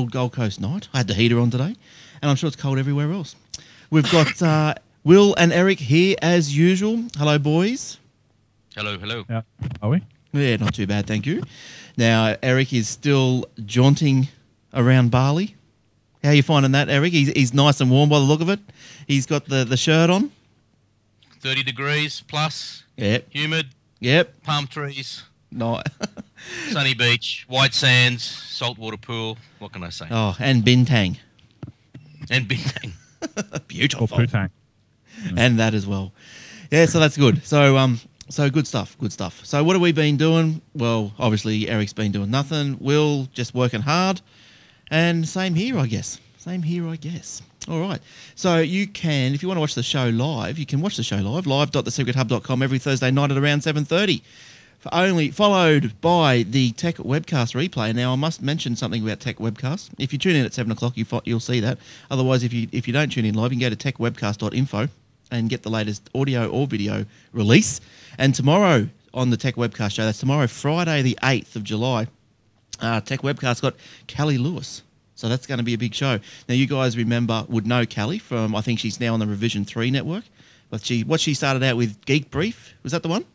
Old Gold Coast night. I had the heater on today, and I'm sure it's cold everywhere else. We've got uh, Will and Eric here as usual. Hello, boys. Hello, hello. Yeah. Are we? Yeah, not too bad, thank you. Now, Eric is still jaunting around Bali. How are you finding that, Eric? He's, he's nice and warm by the look of it. He's got the, the shirt on. 30 degrees plus, Yep, humid, yep. palm trees, No. sunny beach, white sands, saltwater pool. What can I say? oh, and Bintang. And Bintang. Or Beautiful. Putang. and that as well. Yeah, so that's good. So um, so good stuff, good stuff. So what have we been doing? Well, obviously Eric's been doing nothing. Will just working hard, and same here, I guess. Same here, I guess. All right. So you can, if you want to watch the show live, you can watch the show live live.thesecrethub.com every Thursday night at around seven thirty. Only followed by the Tech Webcast replay. Now I must mention something about Tech Webcast. If you tune in at seven o'clock, you you'll see that. Otherwise, if you if you don't tune in live, you can go to techwebcast.info and get the latest audio or video release. And tomorrow on the Tech Webcast show, that's tomorrow, Friday the eighth of July. Uh, Tech Webcast got Cali Lewis. So that's going to be a big show. Now you guys remember would know Cali from I think she's now on the Revision Three network. But she what she started out with Geek Brief was that the one?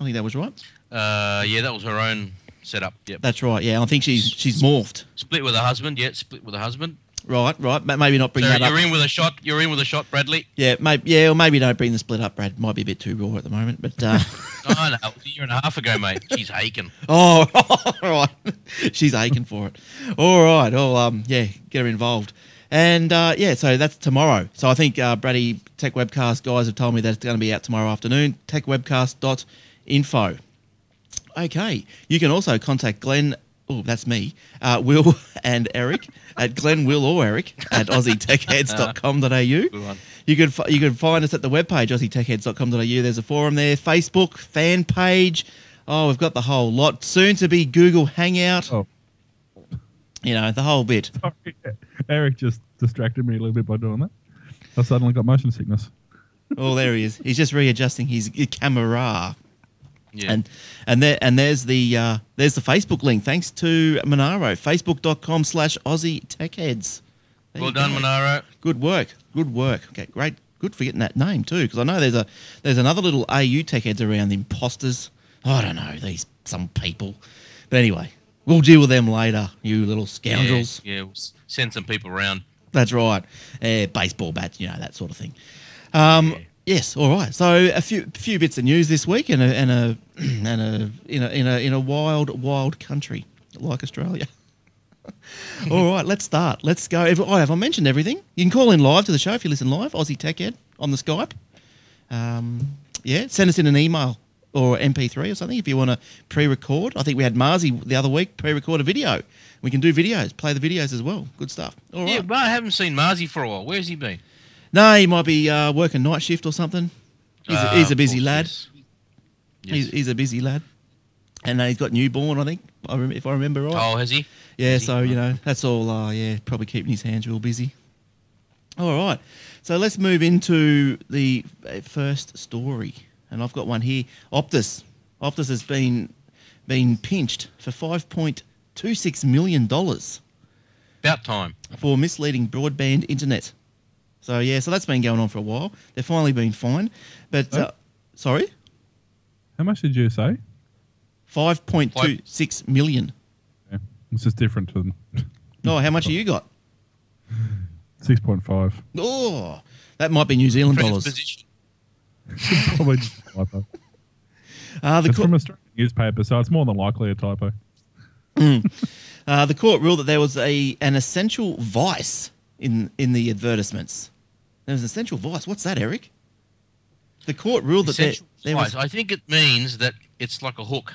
I think that was right. Uh, yeah, that was her own setup. Yep. That's right. Yeah, I think she's she's morphed. Split with her husband. Yeah, split with her husband. Right, right. Maybe not bring So that up. you're in with a shot. You're in with a shot, Bradley. Yeah, maybe yeah, or maybe don't bring the split up. Brad might be a bit too raw at the moment, but uh, Oh no, a year and a half ago, mate. She's aching. oh, all right. She's aching for it. All right. Oh, um, yeah, get her involved. And uh, yeah, so that's tomorrow. So I think uh, Brady Tech Webcast guys have told me that it's going to be out tomorrow afternoon. Techwebcast.info. Okay. You can also contact Glenn. Oh, that's me. Uh, Will and Eric at Glenn, Will, or Eric at aussietechheads.com.au. Good one. You could fi- you could find us at the webpage aussietechheads.com.au. There's a forum there, Facebook fan page. Oh, we've got the whole lot. Soon to be Google Hangout. Oh, You know the whole bit. sorry. Eric just distracted me a little bit by doing that. I suddenly got motion sickness. Oh, there he is. He's just readjusting his camera. Yeah. And and there and there's the uh, there's the Facebook link. Thanks to Monaro. Facebook.com slash Aussie Tech Heads. There well done, go. Monaro. Good work. Good work. Okay, great. Good for getting that name too, because I know there's a there's another little AU tech heads around imposters. I don't know these some people, but anyway, we'll deal with them later. You little scoundrels. Yeah, yeah. We'll send some people around. That's right. Uh, baseball bats, you know that sort of thing. Um, Yeah. Yes. All right. So a few few bits of news this week, and a and a and a in a in a in a wild wild country like Australia. All right, let's start. Let's go. If, oh, have I mentioned everything? You can call in live to the show if you listen live. Aussie Tech Ed on the Skype. Um, yeah, send us in an email or MP3 or something if you want to pre-record. I think we had Marzi the other week pre-record a video. We can do videos, play the videos as well. Good stuff. All right. Yeah, but I haven't seen Marzi for a while. Where's he been? No, he might be uh, working night shift or something. He's, a, Ah, he's a busy course, lad. yes. He's, Yes. he's a busy lad, and uh, he's got newborn. I think, if I remember right. Oh, has he? yeah, has he? so you know that's all. Uh, yeah, probably keeping his hands real busy. All right, so let's move into the uh, first story, and I've got one here. Optus, Optus has been been pinched for five point two six million dollars About time. for misleading broadband internet. So yeah, so that's been going on for a while. They've finally been fined, but uh, sorry, How much did you say? five point two six million. Yeah, this is different to them. Oh, how much have you got? Six point five. Oh, that might be New Zealand dollars. Position. Probably just a typo. Uh, the, It's co- from a Australian newspaper, so it's more than likely a typo. uh, the court ruled that there was a an essential vice in in the advertisements. There was an essential vice. What's that, Eric? The court ruled that there, Essential there was. I think it means that it's like a hook.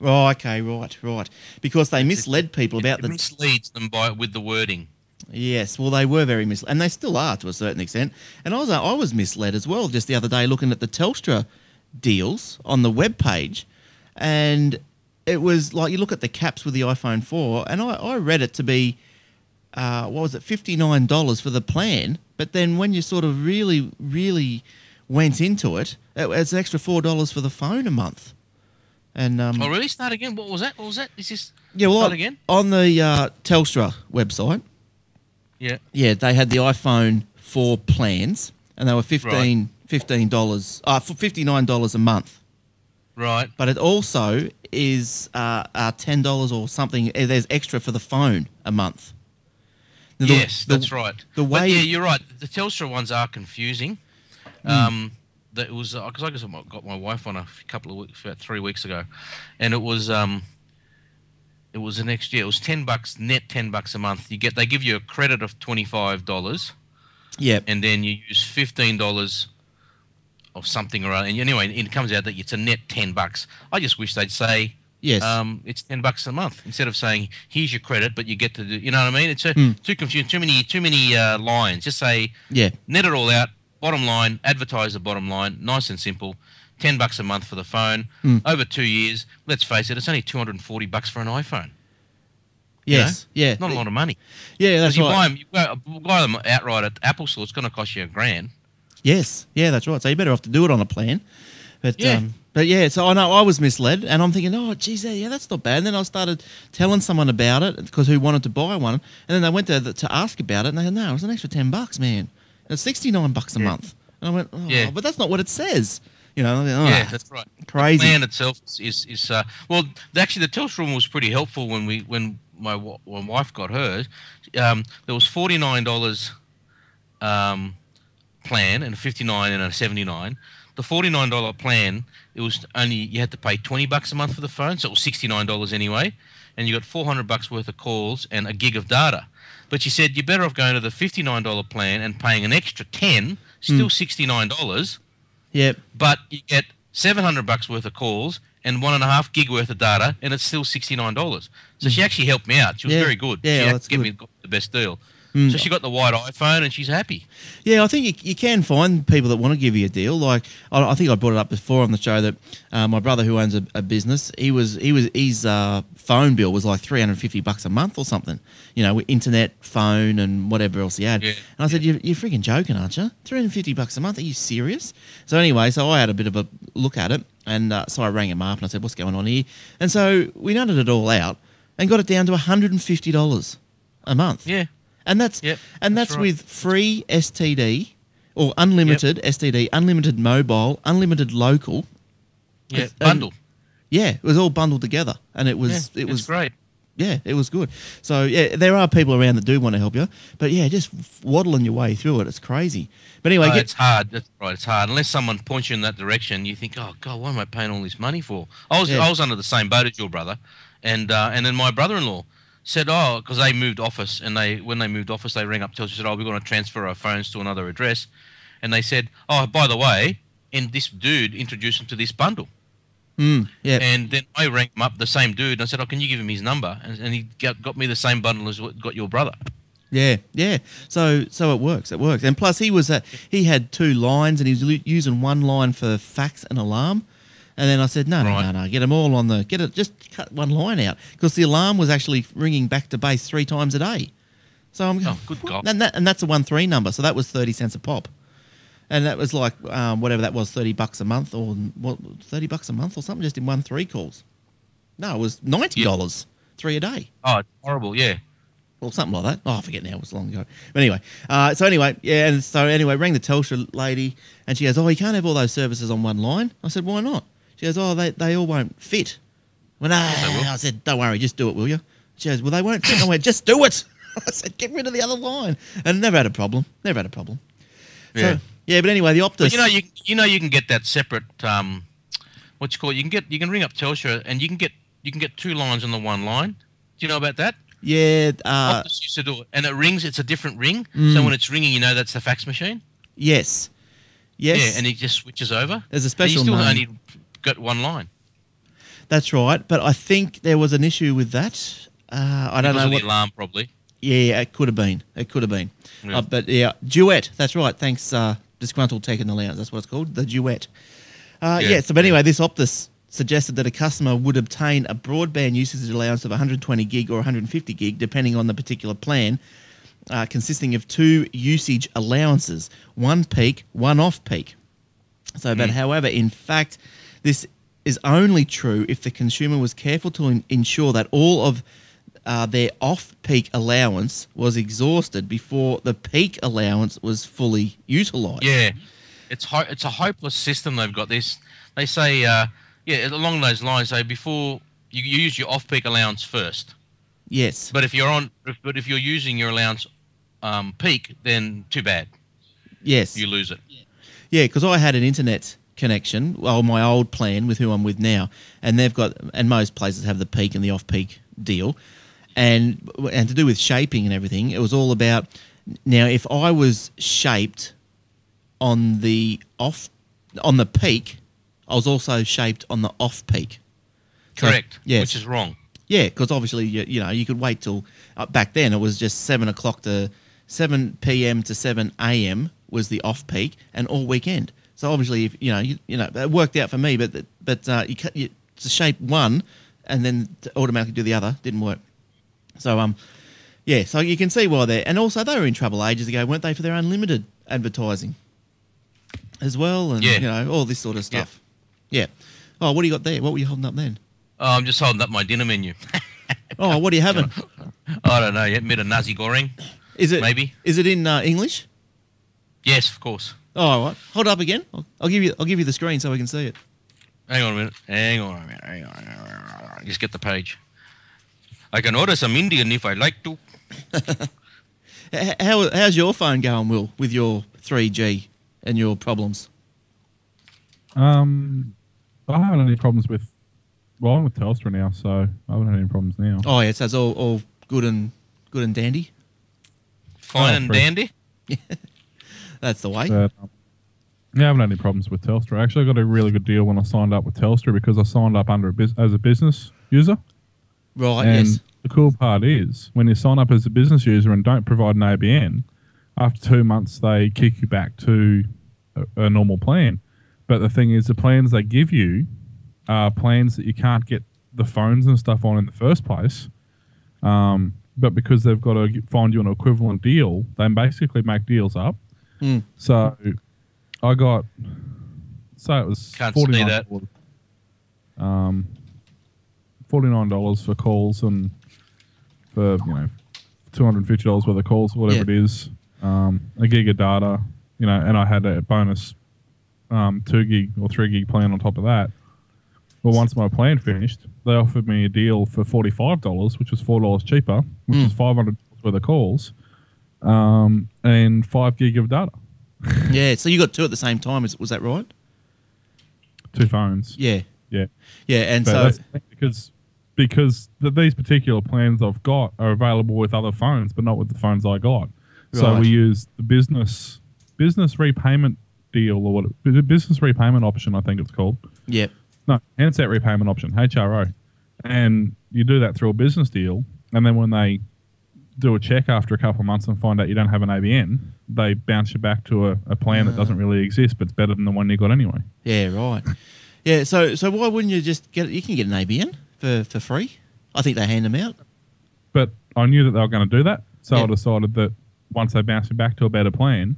Oh, okay, right, right. Because they misled people about it the misleads them by with the wording. Yes, well, they were very misled, and they still are to a certain extent. And I was I was misled as well just the other day looking at the Telstra deals on the web page, and it was like you look at the caps with the iPhone four, and I, I read it to be uh, what was it fifty nine dollars for the plan, but then when you sort of really really went into it, it was an extra four dollars for the phone a month. And um, Oh, really? Start again? What was that? What was that? Is this yeah, well, start on, again? on the uh, Telstra website, Yeah. yeah, they had the iPhone 4 plans, and they were 15 dollars, uh, for fifty nine dollars a month. Right. But it also is uh, uh, ten dollars or something. uh, There's extra for the phone a month. The- yes, the- that's right. the but way- yeah, you're right. The Telstra ones are confusing. Hmm. Um, that it was because I guess I got my wife on a couple of weeks, about three weeks ago, and it was um, it was the next year. It was ten bucks net, ten bucks a month. You get they give you a credit of twenty five dollars, Yeah, and then you use fifteen dollars of something or other. And anyway, it comes out that it's a net ten bucks. I just wish they'd say yes, um, it's ten bucks a month instead of saying here's your credit, but you get to do. You know what I mean? It's a, Hmm. too confusing. Too many too many uh, lines. Just say yeah, net it all out. Bottom line, advertise the bottom line. Nice and simple. Ten bucks a month for the phone. Hmm. Over two years, let's face it, it's only two hundred and forty bucks for an iPhone. yes, yeah, Not a lot of money. yeah. That's you right. buy them, you buy, buy them outright at Apple Store, it's going to cost you a grand. Yes, yeah, that's right. So you're better off to do it on a plan. But Yeah. um, but yeah, so I know I was misled, and I'm thinking, oh, geez, yeah, yeah, that's not bad. And then I started telling someone about it because who wanted to buy one, and then they went to to ask about it, and they said, no, it was an extra ten bucks, man. And it's sixty nine bucks a month. And I went, oh, Yeah. but that's not what it says. You know, oh, Yeah, that's right. crazy. The plan itself is is, uh, well, actually, the Telstra one was pretty helpful when we when my when wife got hers. Um, there was forty nine dollars um, plan and a fifty nine and a seventy nine. The forty nine dollar plan, it was only you had to pay twenty bucks a month for the phone, so it was sixty nine dollars anyway, and you got four hundred bucks worth of calls and a gig of data. But she said you're better off going to the fifty nine dollar plan and paying an extra ten, still hmm. sixty nine dollars yeah, but you get 700 bucks worth of calls and one and a half gig worth of data, and it's still $69. So she hmm. actually helped me out. She was Yeah. very good. Yeah, she well, had that's to give good. me the best deal. Mm. So she got the white iPhone, and she's happy. Yeah, I think you, you can find people that want to give you a deal. Like I, I think I brought it up before on the show that uh, my brother who owns a, a business, he was he was his uh, phone bill was like three hundred fifty bucks a month or something. You know, with internet, phone, and whatever else he had. Yeah, And I said, "You you're freaking joking, aren't you? Three hundred fifty bucks a month? Are you serious?" So anyway, so I had a bit of a look at it, and uh, so I rang him up and I said, "What's going on here?" And so we nutted it all out and got it down to one hundred and fifty dollars a month. Yeah. And that's Yep, and that's that's, right. with free STD or unlimited STD, unlimited mobile, unlimited local. Yeah. Bundle. Yeah, it was all bundled together, and it was yeah, it was great. yeah, it was good. So yeah, there are people around that do want to help you, but yeah, just waddling your way through it, it's crazy. But anyway, No, get, it's hard. That's right. It's hard unless someone points you in that direction. You think, oh God, what am I paying all this money for? I was Yeah. I was under the same boat as your brother, and uh, and then my brother-in-law said, oh, because they moved office, and they when they moved office, they rang up Telstra and said, oh, we're going to transfer our phones to another address, and they said, oh, by the way, and this dude introduced him to this bundle. mm, yeah, And then I rang him up, the same dude, and I said, "Oh, can you give him his number?" And, and he got, got me the same bundle as what got your brother. Yeah, yeah. So so it works. It works. And plus, he was uh, he had two lines, and he was using one line for fax and alarm. And then I said, no, no, Right. no, no, get them all on the get it. Just cut one line out because the alarm was actually ringing back to base three times a day. So I'm Oh, good God. And, that, and that's a one three number. So that was thirty cents a pop. And that was like um, whatever that was, thirty bucks a month or what, thirty bucks a month or something, just in one three calls. No, it was ninety dollars three a day Oh, it's horrible. Yeah. or something like that. Oh, I forget now. It was long ago. But anyway, uh, so anyway, yeah. And so anyway, rang the Telstra lady, and she goes, "Oh, you can't have all those services on one line." I said, "Why not?" She goes, "Oh, they, they all won't fit." They ah. I said, "Don't worry, just do it, will you?" She goes, "Well, they won't fit." I went, "Just do it." I said, "Get rid of the other line," and never had a problem. Never had a problem. Yeah. So, yeah, but anyway, the Optus. But you know, you you know, you can get that separate. Um, what you call it? You can get you can ring up Telstra, and you can get you can get two lines on the one line. Do you know about that? yeah, uh, Optus used to do it, and it rings. It's a different ring. Mm. So when it's ringing, you know that's the fax machine. yes, yes. Yeah, and it just switches over. There's a And special you still name. only got one line. That's right. But I think there was an issue with that. Uh, I don't know what. the alarm, probably. Yeah, it could have been. It could have been. Yeah. Uh, but yeah, duet. That's right. Thanks, uh, disgruntled tech in the lounge. That's what it's called. The duet. Uh, yeah. Yeah, So, but anyway, this Optus suggested that a customer would obtain a broadband usage allowance of 120 gig or 150 gig, depending on the particular plan, uh, consisting of two usage allowances: one peak, one off peak. So, but Mm. however, in fact, this is only true if the consumer was careful to en- ensure that all of uh, their off-peak allowance was exhausted before the peak allowance was fully utilised. Yeah, it's ho- it's a hopeless system they've got. This they say, uh, yeah, along those lines. Say before you, you use your off-peak allowance first, Yes. but if you're on, if, but if you're using your allowance um, peak, then too bad, yes. you lose it. Yeah, because I had an internet connection, well, my old plan with who I'm with now, and they've got, and most places have the peak and the off-peak deal, and and to do with shaping and everything, it was all about. Now, if I was shaped on the off, on the peak, I was also shaped on the off-peak. So- Correct. yes. Which is wrong. Yeah, because obviously you, you know you could wait till uh, back then it was just seven o'clock to seven p.m. to seven a.m. was the off peak and all weekend. So obviously if you know you, you know it worked out for me, but but uh, you, cut- you to shape one and then to automatically do the other didn't work. So um yeah, so you can see why they're and also they were in trouble ages ago, weren't they, for their unlimited advertising as well and Yeah. you know all this sort of Yeah. stuff. Yeah. Oh, what do you got there? What were you holding up then? Oh, I'm just holding up my dinner menu. Oh, what are you having? I don't know yet. Bit of nasi goreng, Is it maybe. Is it in uh, English? Yes, of course. Oh, all right. Hold up again. I'll, I'll give you. I'll give you the screen so we can see it. Hang on a minute. Hang on a minute. Hang on. Hang on. Just get the page. I can order some Indian if I like to. How how's your phone going, Will, with your 3G and your problems? Um, I haven't had any problems with. Well, I'm with Telstra now, so I haven't had any problems now. Oh, yes, that's all, all good and good and dandy. Fine Oh, and free. dandy. That's the way. But, um, yeah, I haven't had any problems with Telstra. Actually, I got a really good deal when I signed up with Telstra because I signed up under a bus- as a business user. right. and yes. the cool part is when you sign up as a business user and don't provide an ABN, after two months they kick you back to a, a normal plan. But the thing is, the plans they give you are plans that you can't get the phones and stuff on in the first place. Um, but because they've got to find you an equivalent deal, they basically make deals up. Hmm. So I got, so it was Can't $49. Um, forty-nine dollars for calls and for you know two hundred and fifty dollars worth of calls, whatever Yeah. it is. Um, a gig of data, you know, and I had a bonus um, two gig or three gig plan on top of that. Well, once my plan finished, they offered me a deal for forty-five dollars, which was four dollars cheaper, which Mm. is five hundred dollars worth of calls, um, and five gig of data. Yeah. So you got two at the same time. Is was that right? Two phones. Yeah. Yeah. Yeah. And But so because because th these particular plans I've got are available with other phones, but not with the phones I got. So we use the business business repayment deal or what the business repayment option I think it's called. yeah. No, handset repayment option (HRO), and you do that through a business deal, and then when they do a check after a couple of months and find out you don't have an ABN, they bounce you back to a, a plan that Ah. doesn't really exist, but it's better than the one you got anyway. Yeah. Right. Yeah. So so why wouldn't you just get? You can get an ABN for for free. I think they hand them out. but I knew that they were going to do that, so Yeah. I decided that once they bounced me back to a better plan,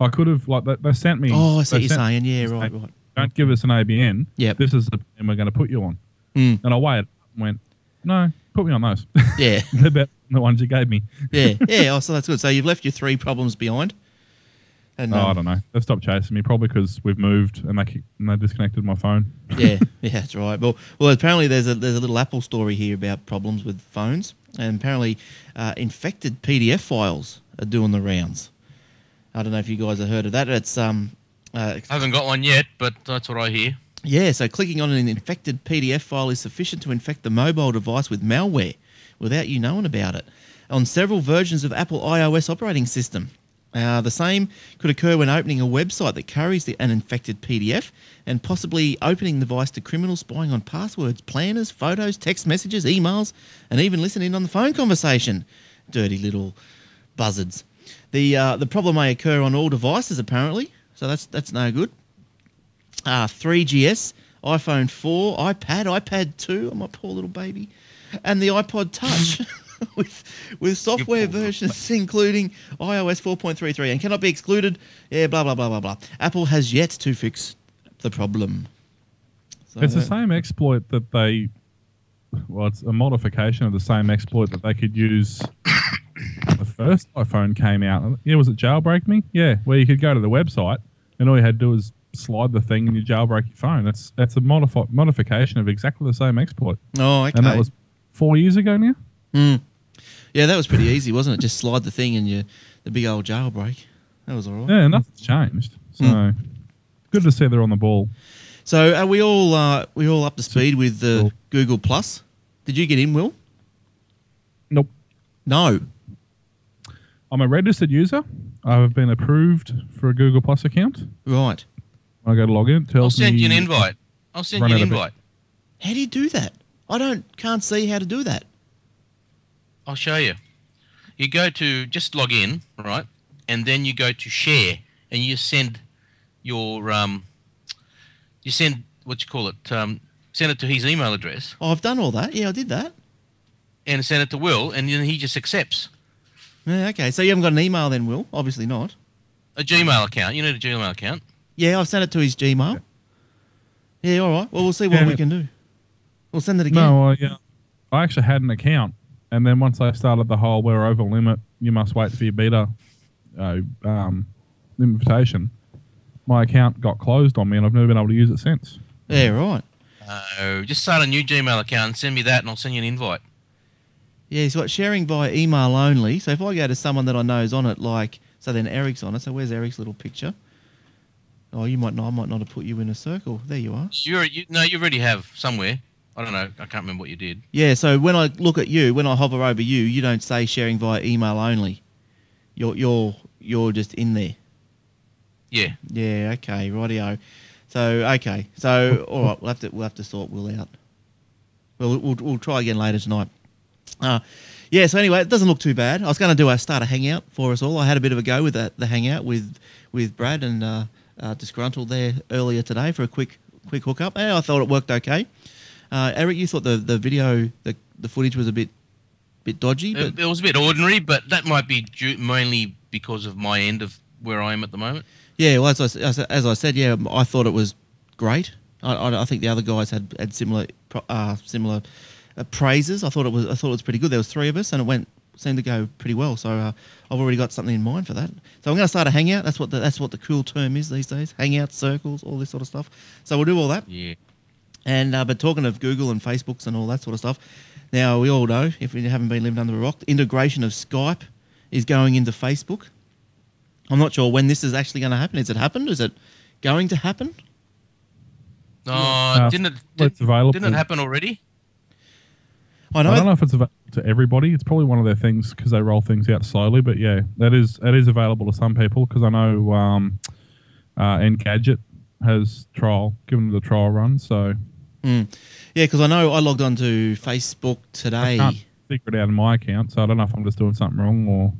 I could have like they, they sent me. Oh, I see what you're saying. Yeah. Right. Right. Don't give us an ABN. Yeah, This is the plan we're going to put you on. Mm. And I waited and went, no, put me on those. Yeah. They're better the ones you gave me. Yeah. Yeah. Oh, so that's good. So you've left your three problems behind. And oh, I um, don't know. They've stopped chasing me probably because we've moved and they ki- and they disconnected my phone. yeah, yeah, that's right. Well, well, apparently there's a there's a little Apple story here about problems with phones, and apparently uh, infected PDF files are doing the rounds. I don't know if you guys have heard of that. It's um, uh, I haven't got one yet, but that's what I hear. yeah. So clicking on an infected PDF file is sufficient to infect the mobile device with malware without you knowing about it. On several versions of Apple iOS operating system. Uh, the same could occur when opening a website that carries the, an infected PDF and possibly opening the device to criminals spying on passwords, planners, photos, text messages, emails, and even listening on the phone conversation. Dirty little buzzards. The uh, the problem may occur on all devices apparently, so that's that's no good. Uh, 3GS, iPhone 4, iPad, iPad 2, oh, my poor little baby, and the iPod Touch with with software versions including iOS 4.33 and cannot be excluded. Yeah, blah blah blah blah blah. Apple has yet to fix the problem. So, It's the same exploit that they. Well, it's a modification of the same exploit that they could use. when the first iPhone came out. Yeah, was it jailbreak me? Yeah, where you could go to the website and all you had to do was slide the thing and you jailbreak your phone. That's that's a modifi- modification of exactly the same exploit, Oh, okay. and that was four years ago now. Mm. Yeah, that was pretty easy, wasn't it? Just slide the thing and you the big old jailbreak. That was all right. Yeah, nothing's changed. So Mm. good to see they're on the ball. So are we all uh, we all up to speed with the Cool. Google Plus? Did you get in, Will? Nope. No. I'm a registered user. I've been approved for a Google Plus account. Right. I go to log in. it I'll send me you an invite. I'll send you an out of bed. invite. How do you do that? I don't can't see how to do that. I'll show you. You go to just log in, right, and then you go to share, and you send your um, you send what you call it, um, send it to his email address, Oh, I've done all that. Yeah, I did that. and send it to Will, and then he just accepts Yeah, okay. So you haven't got an email then, Will? Obviously not. a Gmail account. You need a Gmail account. Yeah, I've sent it to his Gmail. Yeah, all right. Well, we'll see what Yeah. we can do. We'll send it again. No, I, yeah. I actually had an account, and then once I started the whole "we're over limit, you must wait for your beta" uh, um, invitation, my account got closed on me, and I've never been able to use it since. Yeah, right. Uh, just start a new Gmail account and send me that, and I'll send you an invite. Yeah, he's got sharing by email only. So if I go to someone that I know is on it, like, so then Eric's on it. So where's Eric's little picture? Oh, you might not. I might not have put you in a circle. There you are. You're you, no, you already have somewhere. I don't know. I can't remember what you did. Yeah. So when I look at you, when I hover over you, you don't say sharing via email only. You're you're you're just in there. Yeah. Yeah. Okay. Rightio. So okay. So all right. We'll have to we'll have to sort Will out. Well, we'll we'll try again later tonight. Uh, yeah. So anyway, it doesn't look too bad. I was going to do a starter hangout for us all. I had a bit of a go with the, the hangout with with Brad and uh, uh, disgruntled there earlier today for a quick quick hookup. And I thought it worked okay. Uh, Eric, you thought the, the video the the footage was a bit bit dodgy, but It, it was a bit ordinary, but that might be due, mainly because of my end of where I am at the moment. Yeah, well, as I, as, I- said, yeah, I thought it was great. I, I, I think the other guys had, had similar uh, similar praises. I thought it was I thought it was pretty good. There was three of us, and it went seemed to go pretty well. So uh, I've already got something in mind for that. So I'm going to start a hangout. That's what the, that's what the cool term is these days. Hangout circles, all this sort of stuff. So we'll do all that. Yeah. And uh, but talking of Google and Facebooks and all that sort of stuff, now we all know if we haven't been living under a rock, the integration of Skype is going into Facebook. I'm not sure when this is actually going to happen. Is it happened? Is it going to happen? No, Uh, didn't it? Did, it's available. didn't it happen already? I know. I don't know if it's available to everybody. It's probably one of their things because they roll things out slowly. But yeah, that is that is available to some people because I know um, uh, Engadget has trial given it a trial run. So Mm. Yeah, because I know I logged on to Facebook I today. can't figure it out in my account. So I don't know if I'm just doing something wrong or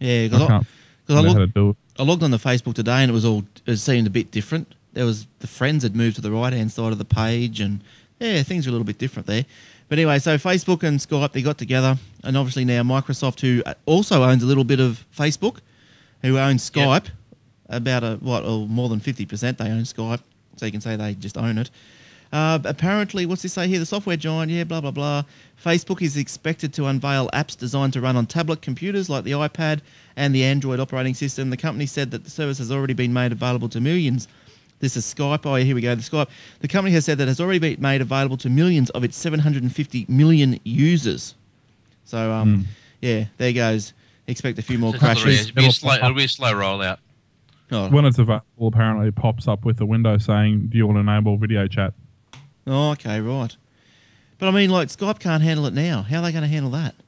Yeah, I because I, can't I, know how looked, to do it. I logged on to Facebook today and it was all it seemed a bit different. There was the friends had moved to the right hand side of the page and yeah, things are a little bit different there. But anyway, so Facebook and Skype they got together, and obviously now Microsoft, who also owns a little bit of Facebook, who owns Yep. Skype, about a what, or more than fifty percent they own Skype, so you can say they just own it. Uh, apparently, what's this say here? The software giant, yeah, blah blah blah. Facebook is expected to unveil apps designed to run on tablet computers like the iPad and the Android operating system. The company said that the service has already been made available to millions. This is Skype. Oh, here we go. The Skype. The company has said that it has already been made available to millions of its 750 million users. So, um, Hmm. yeah, there goes. Expect a few more It's not the crashes. rest. It'll be a slow. It'll be a slow rollout. Oh, When it's available, apparently it pops up with a window saying, "Do you want to enable video chat?" Oh, okay, right. But I mean, like Skype can't handle it now. How are they going to handle that?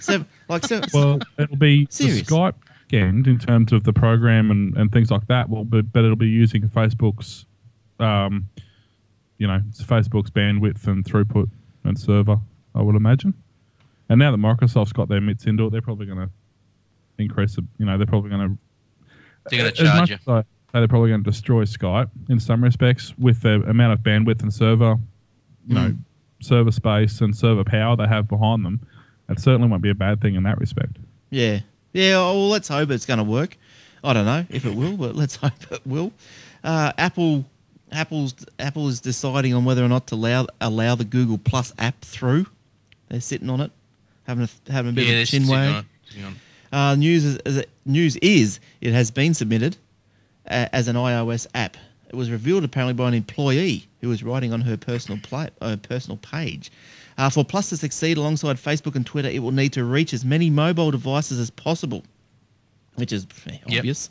So, like, so, Well, it'll be Serious? the Skype end in terms of the program and, and things like that. Will but, but it'll be using Facebook's, um, you know, Facebook's bandwidth and throughput and server. I would imagine. And now that Microsoft's got their mitts into it, they're probably going to increase the. You know, they're probably going to. They're gonna charge you. as I say they're probably going to destroy Skype in some respects with the amount of bandwidth and server, you know, Mm. server space and server power they have behind them. It certainly won't be a bad thing in that respect. yeah, yeah. oh, Well, let's hope it's going to work. I don't know if it will, but let's hope it will. Uh, Apple Apple's Apple is deciding on whether or not to allow allow the Google Plus app through. They're sitting on it, having a having a bit yeah, of a they're chin wag. on it, sitting on it. Uh, news is, is news is it has been submitted uh, as an iOS app. It was revealed apparently by an employee who was writing on her personal pla- uh, personal page. Uh, for Plus to succeed alongside Facebook and Twitter, it will need to reach as many mobile devices as possible, which is eh, Yep. obvious.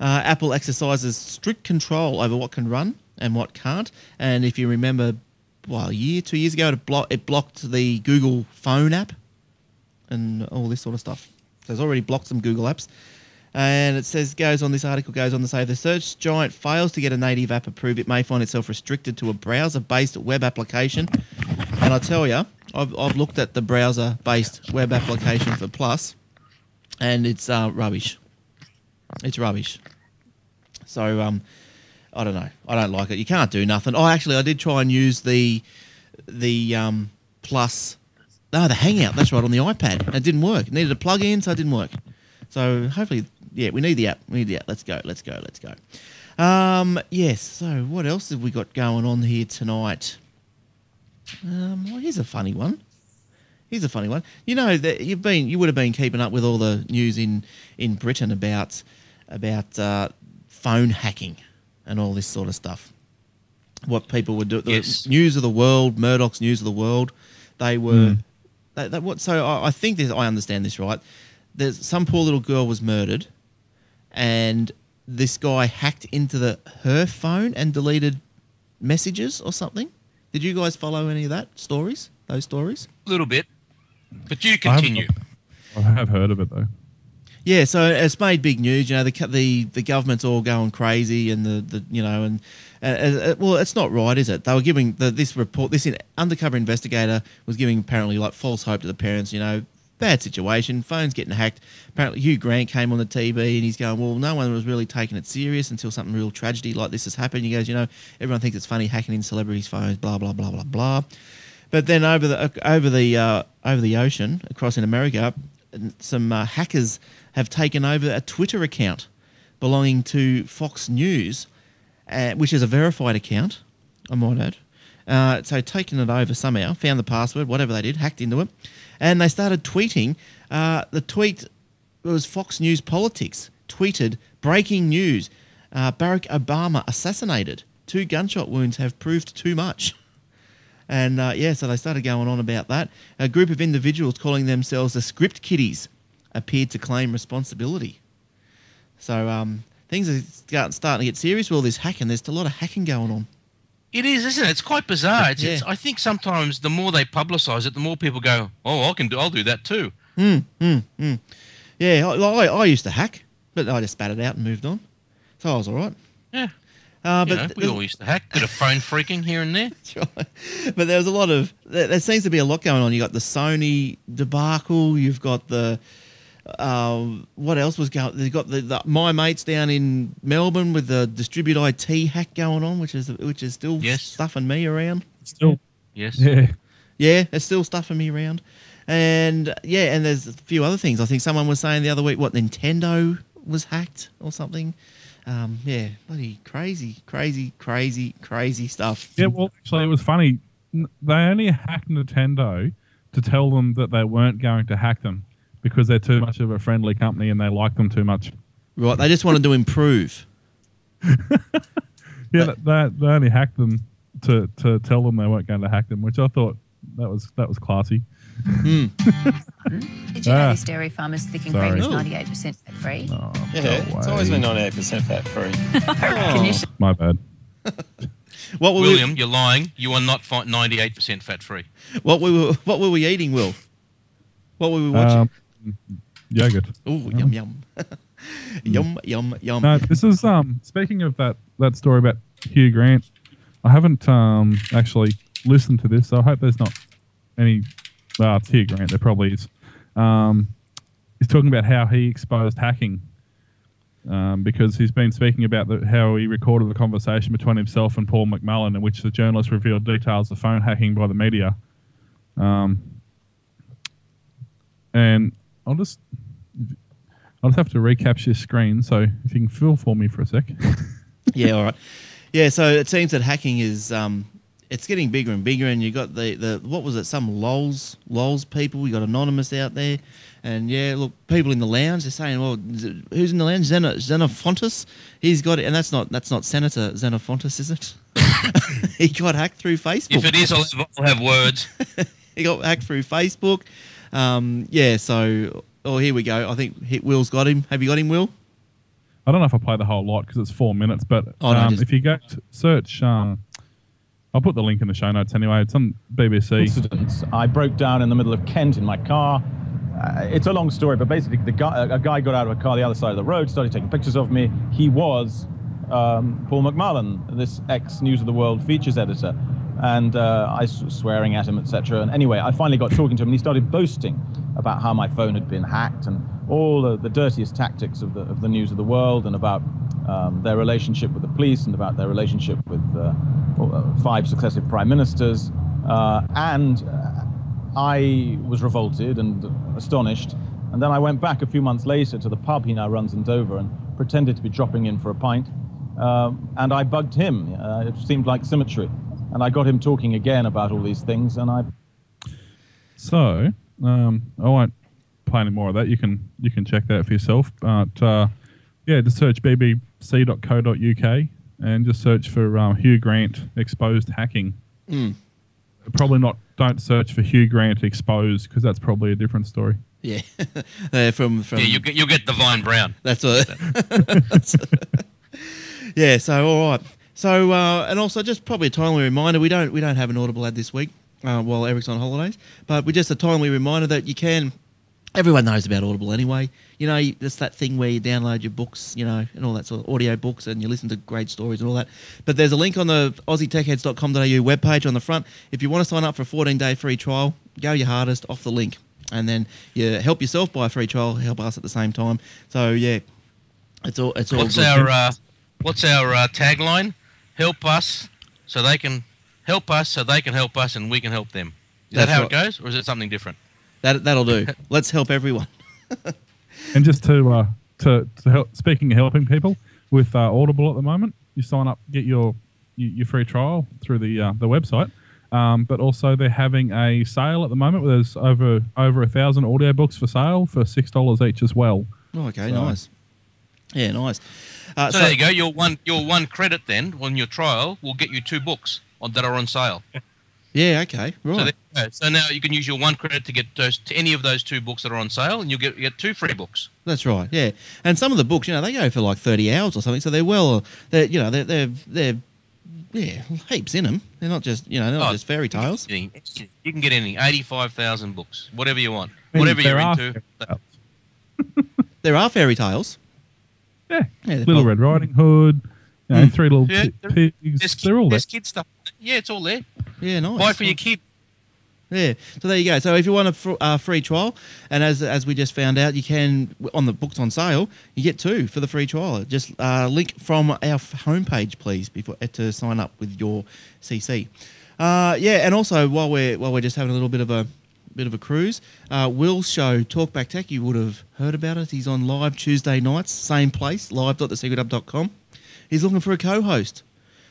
Uh, Apple exercises strict control over what can run and what can't. And if you remember, well, a year, two years ago, it, blo- it blocked the Google Phone app and all this sort of stuff. So it's already blocked some Google apps. And it says, goes on, this article goes on to say, the search giant fails to get a native app approved, it may find itself restricted to a browser based web application. And I tell you, I've, I've looked at the browser based web application for Plus, and it's uh, rubbish. It's rubbish. So, um, I don't know. I don't like it. You can't do nothing. Oh, actually, I did try and use the the um, Plus. No, the Hangout. That's right on the iPad. It didn't work. It needed a plug in, so it didn't work. So hopefully, yeah, we need the app. We need the app. Let's go. Let's go. Let's go. Um, yes. So what else have we got going on here tonight? Um, well, here's a funny one. Here's a funny one. You know that you've been, you would have been keeping up with all the news in in Britain about about uh, phone hacking and all this sort of stuff. What people would do. The Yes. news of the world, Murdoch's news of the world. They were. They, they, what? So I, I think this. I understand this right. There's some poor little girl was murdered, and this guy hacked into the her phone and deleted messages or something. Did you guys follow any of that stories? Those stories? A little bit, but you I haven't- continue. I have heard of it though. Yeah, so it's made big news. You know, the the the government's all going crazy, and the, the you know, and uh, uh, well, it's not right, is it? They were giving the, this report. This in, undercover investigator was giving apparently like false hope to the parents. You know, bad situation. Phones getting hacked. Apparently, Hugh Grant came on the TV and he's going, "Well, no one was really taking it serious until something real tragedy like this has happened." He goes, "You know, everyone thinks it's funny hacking in celebrities' phones, blah blah blah blah blah." But then over the over the uh, over the ocean across in America, some uh, hackers have taken over a Twitter account belonging to Fox News, uh, which is a verified account. I might add. Uh, so taken it over somehow, found the password, whatever they did, hacked into it, and they started tweeting. Uh, the tweet was Fox News Politics tweeted breaking news: uh, Barack Obama assassinated. Two gunshot wounds have proved too much. And uh, yeah, so they started going on about that. A group of individuals calling themselves the Script Kiddies appeared to claim responsibility. So um, things are starting to get serious with all this hacking. There's a lot of hacking going on. It is, isn't it? It's quite bizarre. It's, it's, I think sometimes the more they publicise it, the more people go, "Oh, I can do. I'll do that too." Hmm, hmm, hmm. Yeah, I, I, I used to hack, but I just spat it out and moved on. So I was all right. Yeah, Uh, you but know, we all used to hack. Bit of phone freaking here and there. Right. But there was a lot of there, there seems to be a lot going on. You got the Sony debacle. You've got the um, what else was going? They've got the, the my mates down in Melbourne with the distribute IT hack going on, which is which is still Yes. stuffing me around. Still, Yes. yeah. Yeah, it's still stuffing me around. And yeah, and there's a few other things. I think someone was saying the other week what Nintendo was hacked or something. Um, yeah, bloody crazy, crazy, crazy, crazy stuff. Yeah, well, actually, it was funny. They only hacked Nintendo to tell them that they weren't going to hack them because they're too much of a friendly company and they like them too much. Right, they just wanted to improve. Yeah, But- they, they only hacked them to, to tell them they weren't going to hack them, which I thought that was that was classy. Did you Ah. know this dairy farmer's thick and Sorry. cream is Oh. 98% fat free? Oh, Yeah, go it's always been 98% fat free. Recognition. My bad. What were William, you're lying. You are not 98% fat free. What we were? What were we eating, Will? What were we watching? Um, yogurt. oh, yum yum, yum yum yum. No, this is um. Speaking of that that story about Hugh Grant, I haven't um actually listened to this, so I hope there's not any. Well, it's Hugh Grant. There probably is. Um, he's talking about how he exposed hacking. Um, because he's been speaking about the, how he recorded the conversation between himself and Paul McMullen, in which the journalist revealed details of phone hacking by the media. Um, and I'll just I'll just have to recapture your screen. So if you can fill for me for a sec. Yeah, all right. Yeah, so it seems that hacking is um, it's getting bigger and bigger, and you got the, the what was it? Some lols lols people. You got anonymous out there, and yeah, look, people in the lounge they're saying, well, who's in the lounge? Xeno, Xenophontus. He's got it, and that's not that's not Senator Xenophontus, is it? he got hacked through Facebook. If it is, I'll have, I'll have words. he got hacked through Facebook. Um, yeah, so oh here we go. I think he, Will's got him. Have you got him, Will? I don't know if I play the whole lot because it's four minutes, but Oh, no, um, just- if you go to search, um, I'll put the link in the show notes anyway. It's on BBC. incidents. I broke down in the middle of Kent in my car. Uh, it's a long story, but basically, the guy, a guy got out of a car the other side of the road, started taking pictures of me. He was um, Paul McMullen, this ex News of the World features editor, and uh, I was swearing at him, etc. And anyway, I finally got talking to him, and he started boasting about how my phone had been hacked and all the, the dirtiest tactics of the of the News of the World, and about um, their relationship with the police, and about their relationship with uh, uh, five successive prime ministers, uh, and. Uh, I was revolted and astonished. And then I went back a few months later to the pub he now runs in Dover and pretended to be dropping in for a pint. Um, and I bugged him. Uh, it seemed like symmetry. And I got him talking again about all these things. And I So um, I won't play any more of that. You can you can check that for yourself. But uh, yeah, just search bbc.co.uk and just search for um, Hugh Grant exposed hacking. Probably not. Don't search for Hugh Grant exposed because that's probably a different story. Yeah, uh, from from Yeah, you get you get Divine Brown. That's what. yeah. So all right. So uh, and also just probably a timely reminder: we don't we don't have an audible ad this week uh, while Eric's on holidays, but we're just a timely reminder that you can. Everyone knows about Audible anyway. You know, it's that thing where you download your books, you know, and all that sort of audio books, and you listen to great stories and all that. But there's a link on the AussieTechheads.com.au webpage on the front. If you want to sign up for a 14 day free trial, go your hardest off the link, and then you help yourself buy a free trial, help us at the same time. So yeah, it's all it's all. What's good. our uh, What's our uh, tagline? Help us so they can help us so they can help us and we can help them. Is That's that how right. it goes, or is it something different? That that'll do. Let's help everyone. And just to uh, to, to help, speaking of helping people with uh, Audible at the moment, you sign up, get your your your free trial through the uh, the website. Um, but also they're having a sale at the moment. Where there's over over a thousand audiobooks for sale for six dollars each as well. Oh, okay, So- nice. Yeah, nice. Uh, So, there you go. Your one your one credit then on your trial will get you two books on, that are on sale. Yeah, okay, right. So, there you go. so now you can use your one credit to get those to any of those two books that are on sale, and you'll get you get two free books. That's right. Yeah, and some of the books, you know, they go for like thirty hours or something. So they're well, they're you know, they're they're, they're yeah, heaps in them. They're not just you know, they're not Oh, just fairy tales. You can get any eighty-five thousand books, whatever you want, whatever you're are into. There are fairy tales. Yeah, Yeah, Little prob- Red Riding Hood, you know, Mm. Three Little Yeah, Pi- Pigs. There's, they're all there. there's kid stuff. Yeah, it's all there. Yeah, nice. Buy for your kid. Yeah. So there you go. So if you want a fr- uh, free trial, and as as we just found out, you can on the books on sale, you get two for the free trial. Just uh, link from our f- homepage, please, before uh, to sign up with your CC. Uh, yeah, and also while we're while we're just having a little bit of a bit of a cruise, uh, Will's show Talkback Tech, you would have heard about it. He's on live Tuesday nights, same place, live.thesecrethub.com. He's looking for a co-host.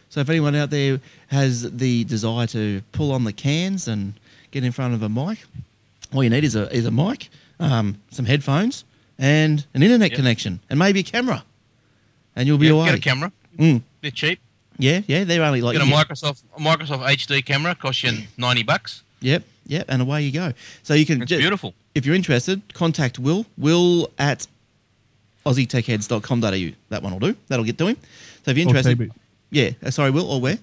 So if anyone out there has the desire to pull on the cans and get in front of a mic, all you need is a is a mic, um, some headphones, and an internet Yep. connection, and maybe a camera, and you'll be Yeah, away. get a camera. Mm. They're cheap. Yeah, yeah, they're only like Get a yeah. Microsoft a Microsoft HD camera. Costs you ninety bucks. Yep, yep, and away you go. So you can It's ju- beautiful. if you're interested, contact Will. Will at aussietechheads.com.au. That one will do. That'll get to him. So if you're Or interested, TB. yeah, uh, sorry, Will, or where?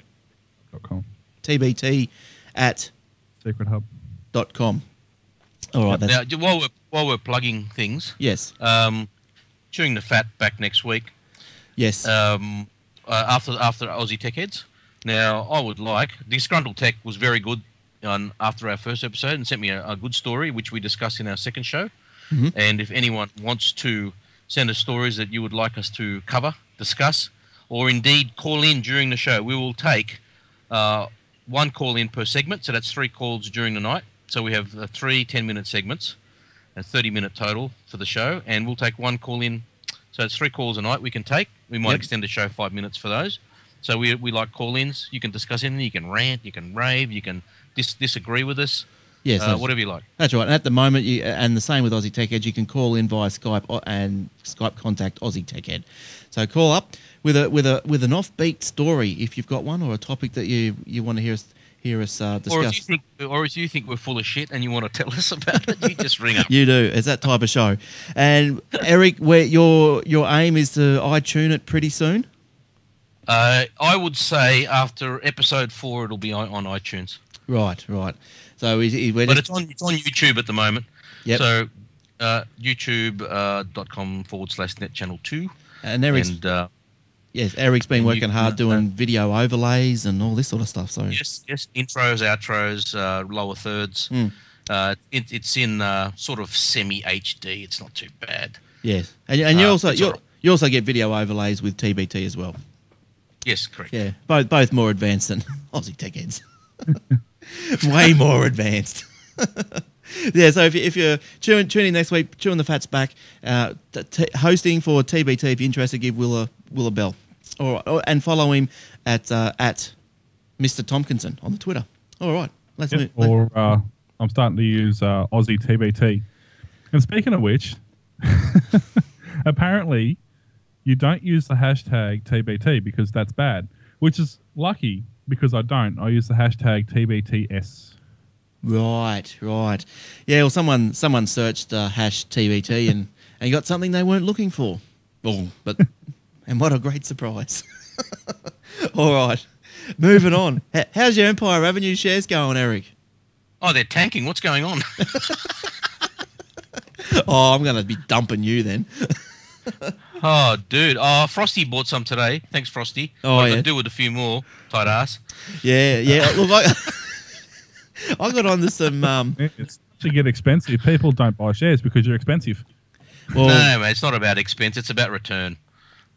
dot com. TBT at Secret Hub. dot com. All right, that's, Now, while we're while we're plugging things, yes, um, chewing the fat back next week. yes. um, uh, after after Aussie Tech Heads. Now, I would like Disgruntled Tech was very good on after our first episode and sent me a, a good story, which we discussed in our second show. Mhm. And if anyone wants to send us stories that you would like us to cover, discuss, or indeed call in during the show, we will take uh, one call in per segment. So that's three calls during the night. So we have uh, three 10 minute segments, a 30 minute total for the show, and we'll take one call in. So it's three calls a night we can take. We might Yep. extend the show five minutes for those. So we, we like call-ins. You can discuss anything. You can rant. You can rave. You can dis- disagree with us. Yes, uh, whatever you like. That's right. And at the moment, you, and the same with Aussie Tech Ed, you can call in via Skype and Skype contact Aussie Tech Ed. So call up with a with a with an offbeat story if you've got one or a topic that you you want to hear us hear us uh, Or discuss. if you think, or if you think we're full of shit and you want to tell us about it, you just ring up. You do. It's that type of show. And Eric, where your your aim is to iTune it pretty soon. Uh, I would say after episode four, it'll be on, on iTunes, Right, right. So we- we're but it's on it's on YouTube at the moment. Yep. So uh, YouTube.com forward slash net channel two, and Eric's and uh, yes, Eric's been and you working hard uh, doing video overlays and all this sort of stuff. So yes, yes, intros, outros, uh, lower thirds. Uh, it, it's in uh, sort of semi HD. It's not too bad. yes, and, and you Uh, also you right. you also get video overlays with TBT as well. Yes, correct. Yeah, both both more advanced than Aussie Tech Heads. Way more advanced. yeah, so if, you, if you're tuning, tuning next week, chewing the fats back, uh, t- t- hosting for TBT. If you're interested, give Will a Will a bell, all right, or, and follow him at uh, at Mr Tompkinson on the Twitter. All right, let's Yeah, move. let- or uh, I'm starting to use uh, Aussie TBT. And speaking of which, apparently you don't use the hashtag TBT because that's bad, which is lucky because I don't. I use the hashtag TBTS. Right, right. Yeah, well, someone someone searched uh, hash TBT and and got something they weren't looking for. Oh, but and what a great surprise! All right, moving on. How's your Empire Avenue shares going, Eric? Oh, they're tanking. What's going on? Oh, I'm going to be dumping you then. oh, dude. Oh, Frosty bought some today. Thanks, Frosty. Oh, I yeah. could do with a few more. Tight ass. Yeah, yeah. Look, I, I got onto some. Um, It's to get expensive. People don't buy shares because you're expensive. well, no, mate. It's not about expense. It's about return.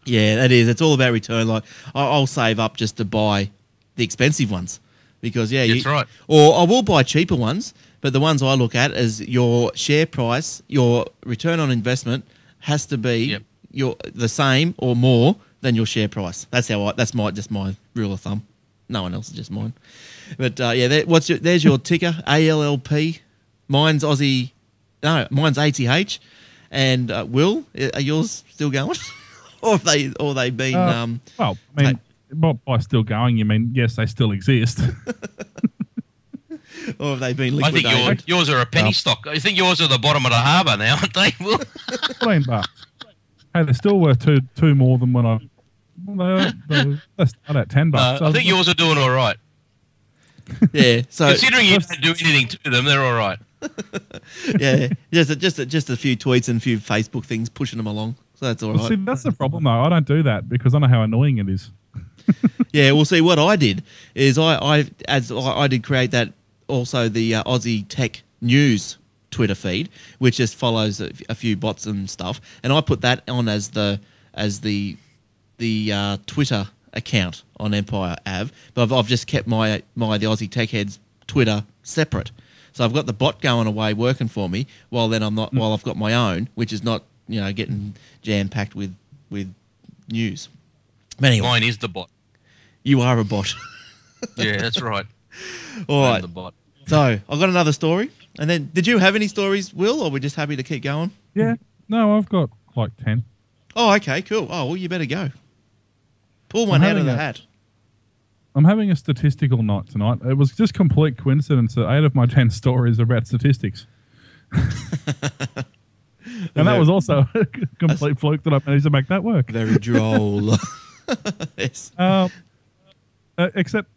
Yeah, that is. It's all about return. Like I- I'll save up just to buy the expensive ones because yeah, That's you, right. Or I will buy cheaper ones, but the ones I look at is your share price, your return on investment has to be Yep. your the same or more than your share price. That's how I. That's my just my rule of thumb. No one else is just mine. But uh, yeah, that, what's your, there's your ticker ALLP. Mine's Aussie. No, mine's ATH. And uh, Will, are yours still going? or have they or they been Uh, um Well, I mean, by, by still going, you mean yes, they still exist. or have they been I think liquidated? yours, yours are a penny Well. stock. I think yours are the bottom of the harbour now, aren't they? Will? Fifteen bucks. Hey, they're still worth two two more than when I. Well, they, they, they start at ten No, bucks. I think yours are doing all right. yeah. So Considering you don't do anything to them, they're all right. yeah, just a, just a, just a few tweets and a few Facebook things pushing them along. So that's all Well, right. see, that's the problem though. I don't do that because I know how annoying it is. Yeah, well, see, what I did is I, I as I, I did create that also the uh, Aussie Tech News Twitter feed, which just follows a, a few bots and stuff, and I put that on as the as the the uh, Twitter account on Empire Av, but I've, I've just kept my my the Aussie Tech Heads Twitter separate. So I've got the bot going away working for me, while then I'm not while I've got my own, which is not you know getting jam packed with with news. But anyway, Mine is the bot. you are a bot. Yeah, that's right. All I'm right. the bot. So I've got another story. And then, did you have any stories, Will, or we're just happy to keep going? Yeah. No, I've got like ten. Oh, okay, cool. Oh, well, you better go. Pull one I'm out of having the a- hat. I'm having a statistical night tonight. It was just complete coincidence that eight of my ten stories are about statistics. and that was also a complete fluke that I managed to make that work. Very droll. yes. Um, uh, except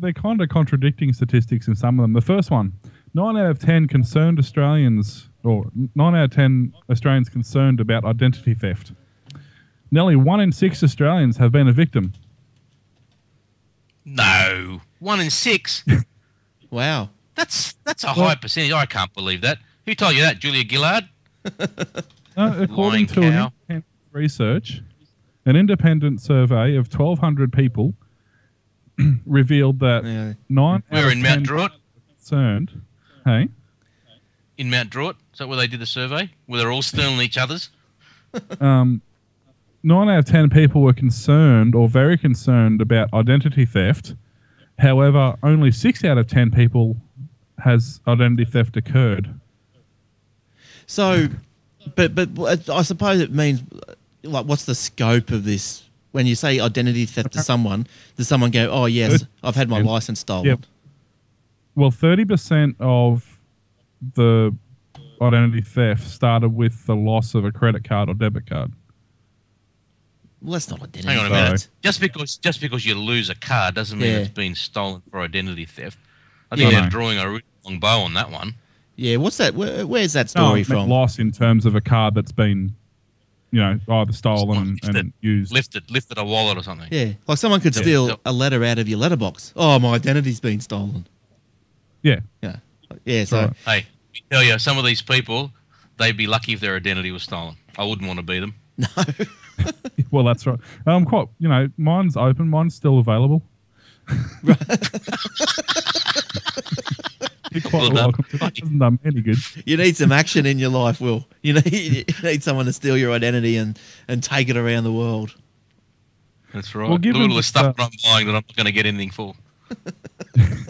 they're kind of contradicting statistics in some of them. The first one, nine out of ten concerned Australians, or nine out of ten Australians concerned about identity theft. Nearly one in six Australians have been a victim. No, one in six. Wow. That's that's a Well- high percentage. I can't believe that. Who told you that, Julia Gillard? Uh, according Lying to an cow. research, an independent survey of 1,200 people revealed that Yeah. nine We're out of in Mount 10 Druitt. concerned. Hey, In Mount Druitt. Is that where they did the survey? Where they're all stealing each other's? um, nine out of ten people were concerned or very concerned about identity theft. However, only six out of ten people has identity theft occurred. So, but but I suppose it means like what's the scope of this? When you say identity theft to someone, does someone go, "Oh yes, I've had my license stolen"? Yep. Well, thirty percent of the identity theft started with the loss of a credit card or debit card. Well, that's not identity Hang on a theft. minute. Just because just because you lose a card doesn't mean Yeah. it's been stolen for identity theft. I think Yeah. they're drawing a really long bow on that one. Yeah, what's that? Where, where's that story meant from? loss in terms of a card that's been, you know, either stolen and, Lifted. and used. Lifted lifted a wallet or something. Yeah, like someone could Yeah. steal Yeah. a letter out of your letterbox. Oh, my identity's been stolen. Yeah, Yeah, yeah. So Right. Hey, I tell you, some of these people, they'd be lucky if their identity was stolen. I wouldn't want to be them. no, well, that's right. I'm quite, you know, mine's open. Mine's still available. You're quite Well welcome. to that. Hasn't done any good. you need some action in your life, Will. You need you need someone to steal your identity and and take it around the world. That's right. Well, given Look at all the stuff uh, that I'm buying that I'm not going to get anything for.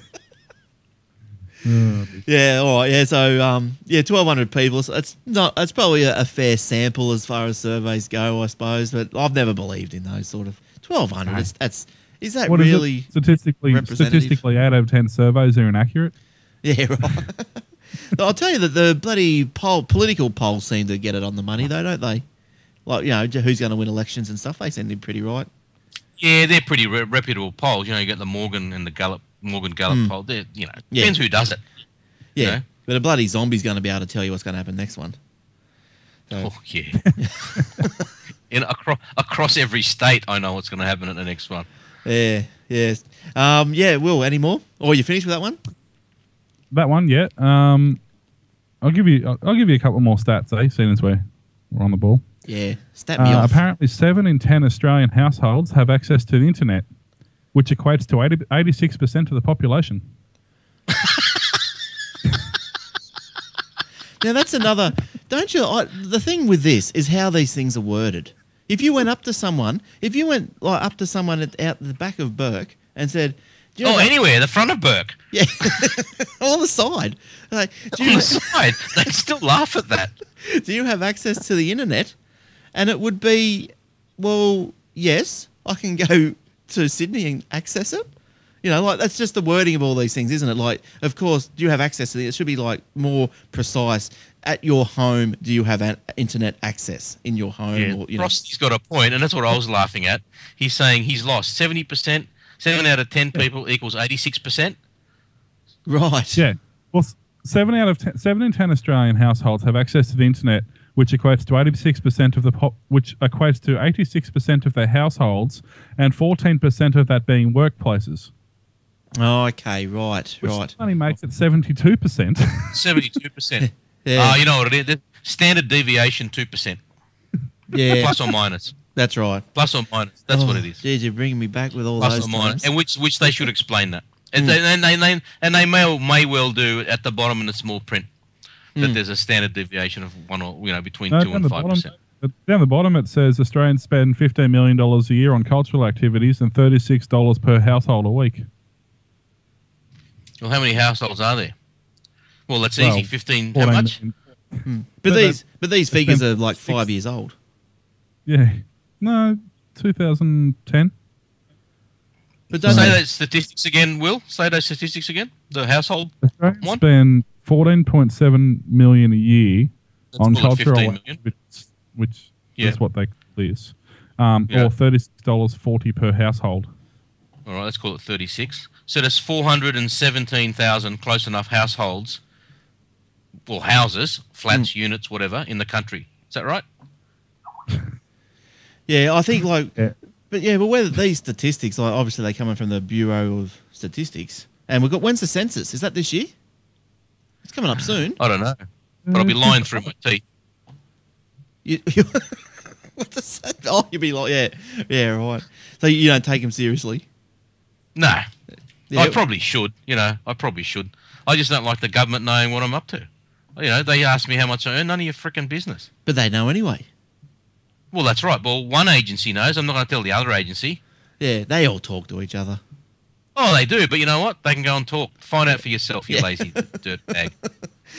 Yeah, all right. Yeah, so um, yeah, twelve hundred people. So it's not. It's probably a, a fair sample as far as surveys go, I suppose. But I've never believed in those sort of twelve hundred. Right. That's is that what is really? it? Statistically, representative? statistically, eight out of ten surveys are inaccurate. Yeah, right. I'll tell you that the bloody poll, political polls seem to get it on the money, though, don't they? Like, you know, who's going to win elections and stuff. They seem to be pretty right. Yeah, they're pretty re- reputable polls. You know, you get the Morgan and the Gallup, Morgan Gallup Hmm. poll. They're, you know, Yeah. depends who does it. Yeah, Yeah. but a bloody zombie's going to be able to tell you what's going to happen next one. So, Oh yeah. In across across every state, I know what's going to happen at the next one. yeah, yes. Um, yeah, Will, any more? Or you finished with that one? That one, yet. Um, I'll give you. I'll, I'll give you a couple more stats, eh? Seeing as we're, we're on the ball. Yeah, stat me Uh, off. apparently, seven in ten Australian households have access to the internet, which equates to 86 percent of the population. Now that's another. Don't you? I, the thing with this is how these things are worded. If you went up to someone, if you went like up to someone at, out the back of Bourke and said, you Oh, anywhere, the front of Bourke. yeah, on the side, like, do On you, the side, they still laugh at that. do you have access to the internet? And it would be, well, yes, I can go to Sydney and access it. You know, like that's just the wording of all these things, isn't it? Like, of course, do you have access to it? It should be like more precise. At your home, do you have an internet access in your home? Yeah, or, you know, Frosty's got a point, and that's what I was laughing at. He's saying he's lost seventy percent. Seven out of ten people equals eighty-six percent. right? Yeah. Well, s- seven out of ten, seven in ten Australian households have access to the internet, which equates to 86 percent of the pop, which equates to 86 percent of their households, and 14 percent of that being workplaces. Oh, okay, right, Which right. only makes it 72 percent. Seventy-two percent. Yeah. Ah, you know what it is? Standard deviation two percent, Yeah, plus or minus, that's right. plus or minus. That's what Oh, it is. Geez, you're bringing me back with all Plus those Plus or minus, terms. and which which they should explain that. Hmm. And, they, and they, they and they may may well do at the bottom in the small print that Hmm. there's a standard deviation of one or you know between No, two down and the five bottom, percent. down the bottom it says Australians spend 15 million dollars a year on cultural activities and 36 dollars per household a week. Well, how many households are there? Well, that's Well, easy. Fifteen. How much? million- But But these, but these figures are like six- five years old. Yeah. No, 2010. But don't Say those statistics again, Will. Say those statistics again. The household. One? spend 14.7 million a year Let's on cultural 15 million. activities, which Yeah. is what they call this, um, Yeah. or $36.40 per household. All right, let's call it thirty-six. So there's four hundred and seventeen thousand close enough households, well, houses, flats, units, whatever, in the country. Is that right? Yeah, I think like, Yeah. but yeah, but whether these statistics, like obviously they're coming from the Bureau of Statistics, and we've got when's the census? Is that this year? It's coming up soon. I don't know, but I'll be lying through my teeth. You, you, what does that? Oh, you'd be like, yeah, yeah, right. So you don't take them seriously. No, Yeah, I probably should. You know, I probably should. I just don't like the government knowing what I'm up to. You know, they ask me how much I earn. None of your freaking business. but they know anyway. Well, that's right. Well, one agency knows. I'm not going to tell the other agency. Yeah, they all talk to each other. Oh, they do, but you know what? They can go and talk. Find out for yourself, you Yeah. lazy dirtbag.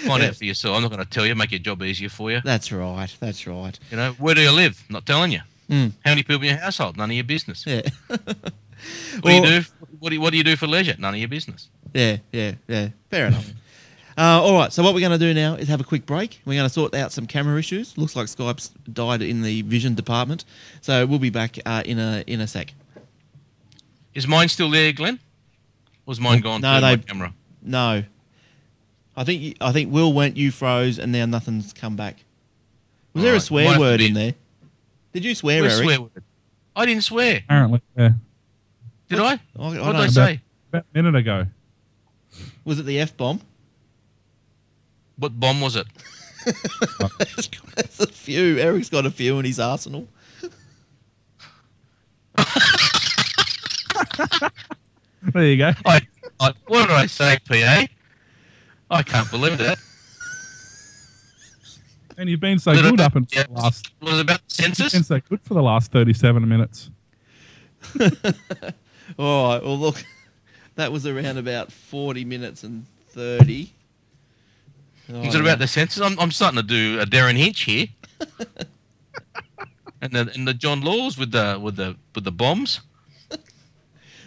Find Yeah. out for yourself. I'm not going to tell you. Make your job easier for you. That's right. That's right. You know, where do you live? Not telling you. Mm. How many people in your household? None of your business. Yeah. What do you do? What do you, what do you do for leisure? None of your business. Yeah, yeah, yeah. Fair enough. Uh, all right, so what we're going to do now is have a quick break. We're going to sort out some camera issues. Looks like Skype's died in the vision department, so we'll be back uh, in a in a sec. Is mine still there, Glenn? Was mine gone No, to my they- camera? No, I think I think Will went you froze, and now nothing's come back. Was there a swear word in there? Did you swear, Where's Eric? swear word? I didn't swear. Apparently, yeah. Did I? I, I What did don't I know. say? About a minute ago. Was it the f bomb? What bomb was it? There's a few. Eric's got a few in his arsenal. There you go. I, I what did I say, PA? I can't believe that. And you've been so Did good I- up until yeah, the last. Was it about the You've census? been so good for the last thirty-seven minutes. All right. Well, look, that was around about forty minutes and thirty. Was it about the census? I'm, I'm starting to do a Derryn Hinch here. and the and the John Laws with the with the with the bombs.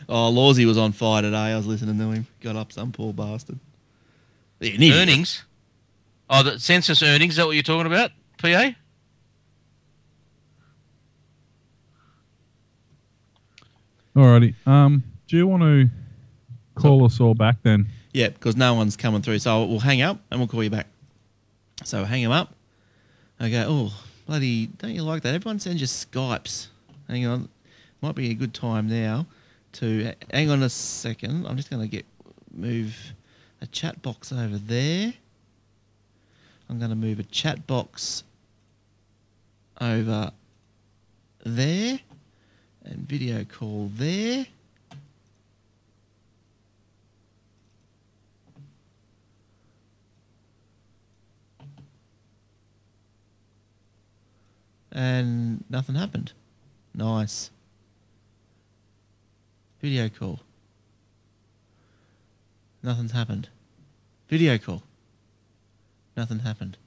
Oh, Lawsy was on fire today. I was listening to him. Got up some poor bastard. Yeah. Earnings. Oh, the census earnings. Is that what you're talking about, PA? Alrighty. Um, do you want to call us all back then? Yeah, because no one's coming through. So we'll hang up and we'll call you back. So hang him up. I go, oh, bloody, don't you like that? Everyone sends you Skypes. Hang on. Might be a good time now to, hang on a second. I'm just going to get, move a chat box over there. I'm going to move a chat box over there and video call there. And nothing happened. Nice. Video call. Nothing's happened. Video call. Nothing happened.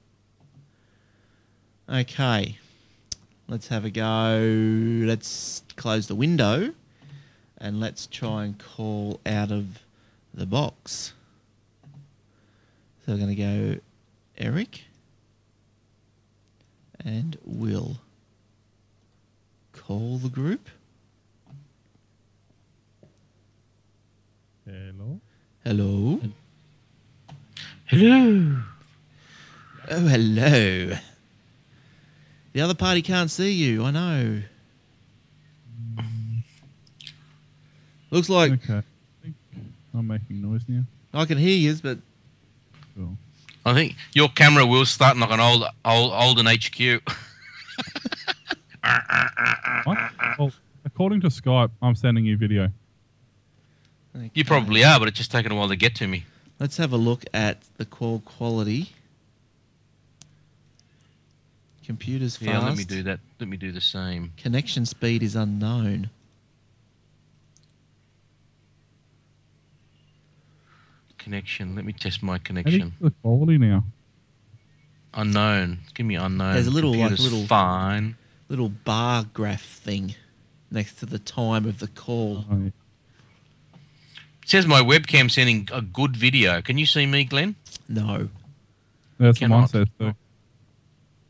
Okay. Let's have a go. Let's close the window and let's try and call out of the box. So we're going to go Eric and we'll call the group. Hello. Hello. Hello. Oh, hello. The other party can't see you. I know. Looks like Okay. I think I'm making noise now. I can hear you, but Cool. I think your camera will start like an old old olden HQ. What? Well, according to Skype, I'm sending you video. You probably are, but it's just taken a while to get to me. Let's have a look at the call quality. Computers fast. Yeah, let me do that. Let me do the same. Connection speed is unknown. Connection. Let me test my How do you connection. get the quality now? Unknown. Give me unknown. There's a little, like, little- fine. Little bar graph thing next to the time of the call. Oh, yeah. It says my webcam sending a good video. Can you see me, Glenn? No. That's what mine says too.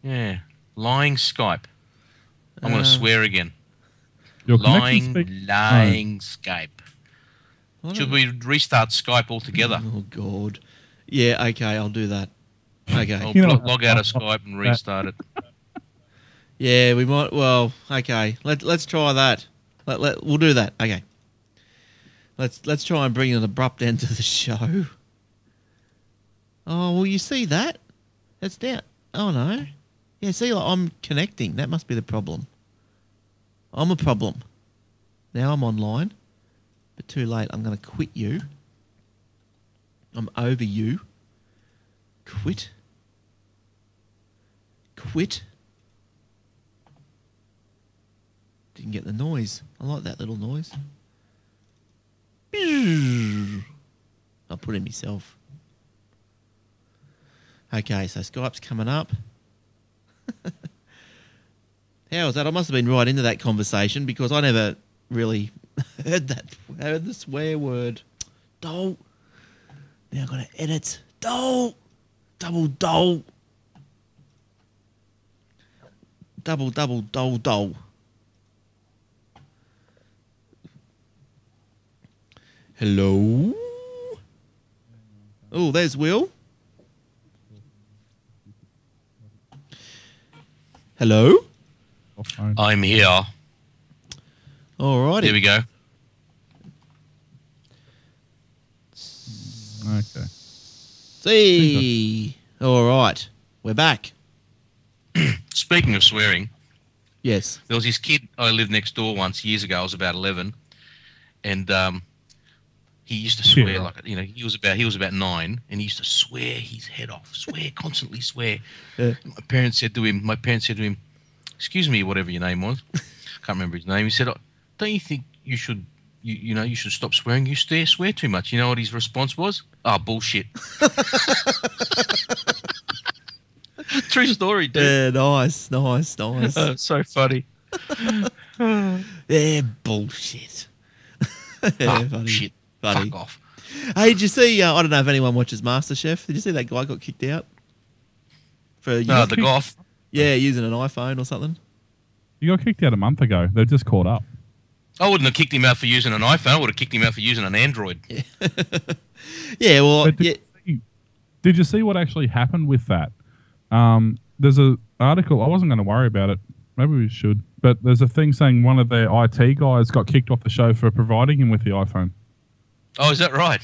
Yeah. Lying Skype. I'm going Uh, to swear again. Your Lying, connection speed. lying Skype. I Should we restart Skype altogether? Oh God. Yeah. Okay. I'll do that. Okay. I'll You know- log, log out of Skype and restart it. Yeah, we might. Well, okay. Let Let's try that. Let, let We'll do that. Okay. Let's Let's try and bring an abrupt end to the show. Oh well, you see that? That's down. Oh no. Yeah. See, like, I'm connecting. That must be the problem. I'm a problem. Now I'm online, too late. I'm going to quit you. I'm over you. Quit. Quit. Didn't get the noise. I like that little noise. I'll put it myself. Okay, so Skype's coming up. How was that? I must have been right into that conversation because I never really heard that heard the swear word. Dole. Now I've got to edit. Dole. Double dole. Double double dole dole. Hello. Oh, there's Will. Hello. I'm here. All Here we go. Okay. See. All right. We're back. Speaking of swearing, Yes. there was this kid I lived next door once years ago. I was about eleven, and um, he used to Yeah. swear like you know he was about he was about nine, and he used to swear his head off, swear constantly, swear. Yeah. My parents said to him, my parents said to him, "Excuse me, whatever your name was, i can't remember his name." He said, "Oh, "Don't you think you should?" You, you know you should stop swearing. You swear swear too much. You know what his response was? Ah, bullshit. True story, dude. Yeah, nice, nice, nice. So funny. yeah, bullshit. yeah, Ah, funny. shit. Funny. Fuck off. Hey, did you see? Uh, I don't know if anyone watches MasterChef. Did you see that guy got kicked out for No, using- the golf. yeah using an iPhone or something? You got kicked out a month ago. They've just caught up. I wouldn't have kicked him out for using an iPhone. I would have kicked him out for using an Android. Yeah, well, did, yeah, you see- did you see what actually happened with that? Um, there's a article. I wasn't going to worry about it. Maybe we should. But there's a thing saying one of their IT guys got kicked off the show for providing him with the iPhone. Oh, is that right?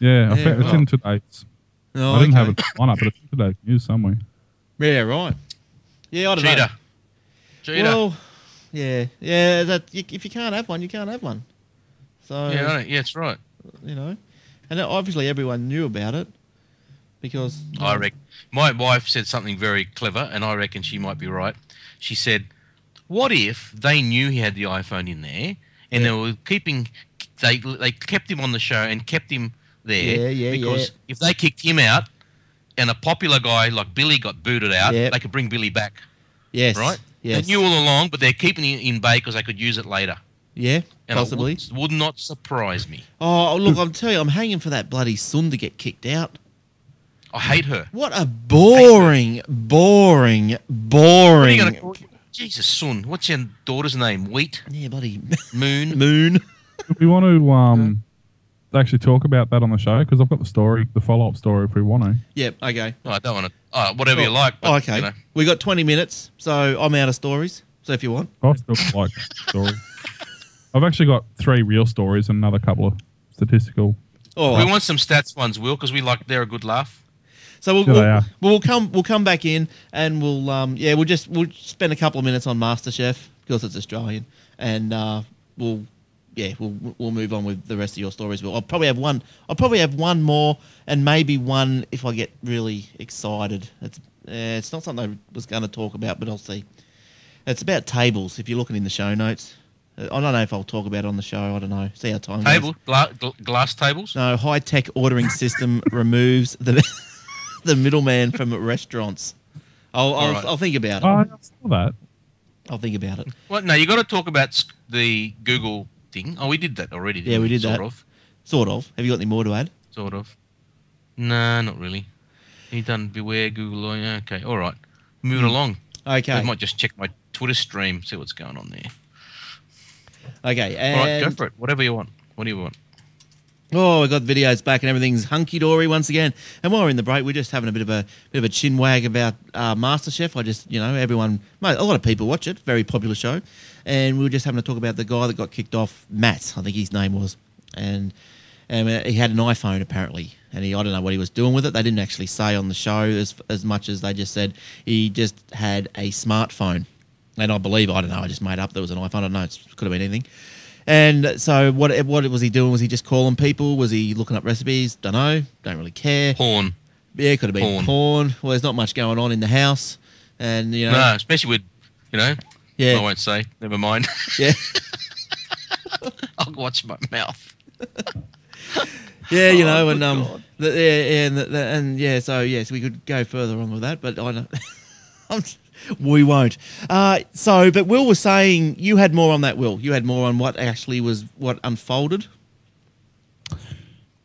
Yeah, I Yeah, think it's in today's. Oh, I didn't have it on up, but it's in today's news somewhere. Yeah, right. Yeah, I don't know. Cheater. Cheater. Well, yeah, yeah. That if you can't have one, you can't have one. So yeah, yeah, that's right. you know, and obviously everyone knew about it because I um, reckon. My wife said something very clever, and I reckon she might be right. She said, "What if they knew he had the iPhone in there, and they were keeping they they kept him on the show and kept him there Yeah, yeah, because yeah. if they kicked him out, and a popular guy like Billy got booted out, Yeah. they could bring Billy back, yes, right? Yes, They knew all along, but they're keeping it in bay because they could use it later. yeah, And possibly. it would, would not surprise me. Oh, look, I'm telling you, I'm hanging for that bloody Sun to get kicked out. I hate her. What a boring, boring, boring. you gonna, Jesus, son, what's your daughter's name? Wheat, Yeah, bloody Moon. moon. Do we want to um, actually talk about that on the show? Because I've got the story, the follow up story, if we want to. Yep. Okay. Oh, I don't want to. Oh, whatever you Oh, like. But, oh, okay. You know, We got 20 minutes, so I'm out of stories. So if you want, I still like the story. I've actually got three real stories and another couple of statistical. oh, we want some stats ones, Will, because we like they're a good laugh. So we'll, Yeah, they we'll, we'll come we'll come back in and we'll um yeah we'll just we'll spend a couple of minutes on MasterChef because it's Australian and uh, we'll yeah we'll we'll move on with the rest of your stories. Well, I'll probably have one. I'll probably have one more and maybe one if I get really excited. It's uh, it's not something I was going to talk about, but I'll see. It's about tables. If you're looking in the show notes, Uh, I don't know if I'll talk about it on the show. I don't know. See how time goes. Table, gla- gl- glass tables. No, high tech ordering system removes the the middleman from restaurants. I'll I'll, All right. I'll think about it. Oh, I saw that. I'll think about it. Well, no, you got to talk about the Google thing. Oh, we did that already. Didn't Yeah, we did sort that. Of, Sort of. Have you got any more to add? sort of. Nah, not really. You done beware Google? Yeah, Okay, all right. Moving along. Okay. I might just check my Twitter stream, see what's going on there. Okay. all right, go for it. Whatever you want. What do you want? oh, we got videos back and everything's hunky dory once again. And while we're in the break, we're just having a bit of a bit of a chin wag about uh, MasterChef. I just you know everyone, a lot of people watch it. Very popular show, and we were just having to talk about the guy that got kicked off. Matt, I think his name was, and and uh, he had an iPhone apparently, and he I don't know what he was doing with it. They didn't actually say on the show as as much as they just said he just had a smartphone, and I believe I don't know. I just made up there was an iPhone. I don't know. It could have been anything. And so what what was he doing? Was he just calling people? Was he looking up recipes? Don't know. Don't really care. Porn. Yeah, it could have been Porn. porn. Well, there's not much going on in the house, and you know. No, especially with, you know, Yeah. I won't say. Never mind. Yeah. I'll watch my mouth. Yeah, you Oh, know, and um, the, yeah, yeah, and, the, and yeah, so yes, we could go further on with that, but I don't. I'm, we won't. Uh, so, but Will was saying you had more on that. Will you had more on what actually was what unfolded?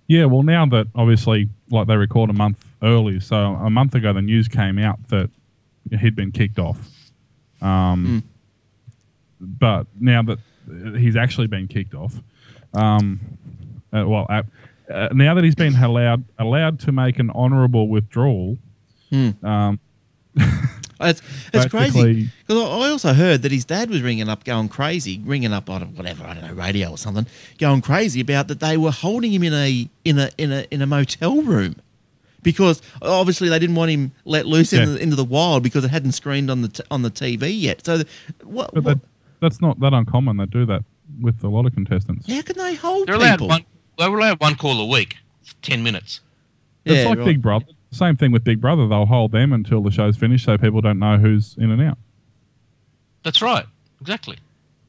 Yeah, well, now that obviously, like they record a month early, so a month ago the news came out that he'd been kicked off. Um, But now that he's actually been kicked off, um, uh, well, uh, uh, now that he's been allowed allowed to make an honourable withdrawal, um, It's it's crazy because I also heard that his dad was ringing up, going crazy, ringing up on whatever I don't know radio or something, going crazy about that they were holding him in a in a in a in a motel room because obviously they didn't want him let loose Yeah. in the, into the wild because it hadn't screened on the t- on the TV yet. So the, what, what that's not that uncommon. They do that with a lot of contestants. how can they hold They're allowed people? one. They're allowed one call a week, ten minutes. It's like right. Big Brother. Same thing with Big Brother. They'll hold them until the show's finished, so people don't know who's in and out. That's right. Exactly.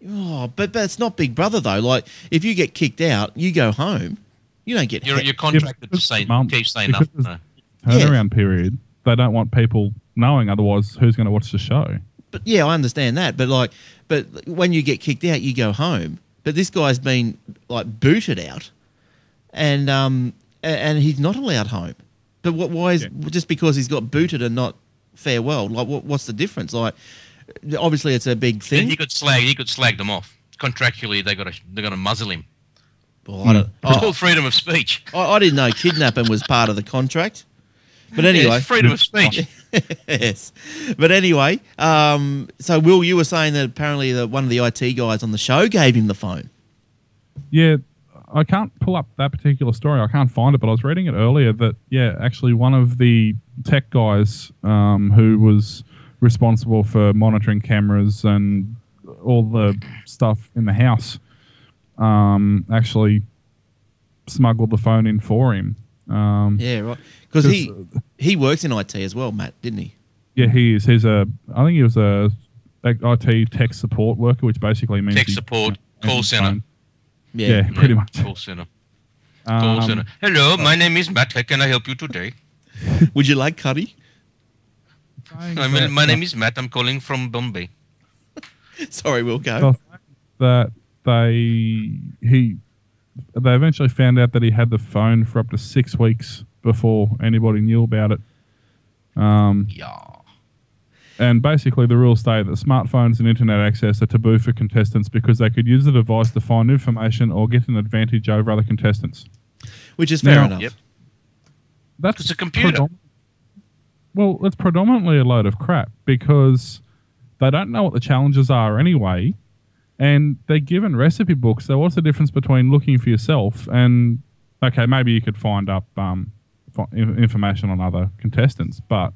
Oh, but but it's not Big Brother though. Like if you get kicked out, you go home. You don't get You're, hit. you're contracted to because say mum- keep saying because nothing. there's- No. Turnaround period. They don't want people knowing, otherwise, who's going to watch the show? But yeah, I understand that. But like, but when you get kicked out, you go home. But this guy's been like booted out, and um, and he's not allowed home. But what? Why is just because he's got booted and not farewell? Like, what, what's the difference? Like, obviously it's a big Then thing. he could slag. He could slag them off. Contractually, they got to. They're going to muzzle him. Well, I, don't, It's I, called freedom of speech. I, I didn't know kidnapping was part of the contract. But anyway, it's freedom of speech. yes. But anyway, um, so Will, you were saying that apparently the, one of the IT guys on the show gave him the phone. Yeah, I can't pull up that particular story. I can't find it, but I was reading it earlier that, yeah, actually one of the tech guys um, who was responsible for monitoring cameras and all the stuff in the house um, actually smuggled the phone in for him. Um, Yeah, right. Because he he works in IT as well, Matt, didn't he? Yeah, he is. He's a. I think he was a like, IT tech support worker, which basically means Tech he- support, he- call center. Yeah, pretty much. Call center. Call Um, center. Hello, my name is Matt. How can I help you today? Would you like curry? I mean, my name is Matt. I'm calling from Bombay. Sorry, we'll So go. that they he they eventually found out that he had the phone for up to six weeks before anybody knew about it. Um, Yeah. and basically, the rules state that smartphones and internet access are taboo for contestants because they could use the device to find information or get an advantage over other contestants. Which is fair Now- enough. Yep. That's It's a computer. predom- well, it's predominantly a load of crap because they don't know what the challenges are anyway, and they're given recipe books. So, what's the difference between looking for yourself and okay, maybe you could find up um, information on other contestants, but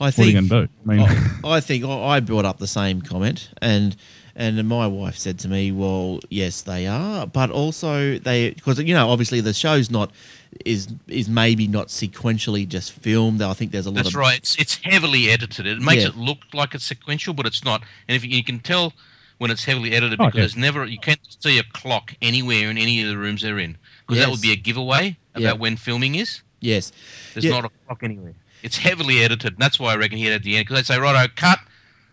I what are you think going to do? I mean, I, I think I I brought up the same comment, and and my wife said to me, "Well, yes, they are, but also they because you know obviously the show's not is is maybe not sequentially just filmed. I think there's a lot That's of right. It's, it's heavily edited. It makes Yeah. it look like it's sequential, but it's not. And if you, you can tell when it's heavily edited Oh, because yeah. there's never you can't see a clock anywhere in any of the rooms they're in because that would be a giveaway about Yeah. when filming is. yes, There's Yeah. not a clock anywhere. It's heavily edited. And that's why I reckon he had at the end because they say, "Righto, cut,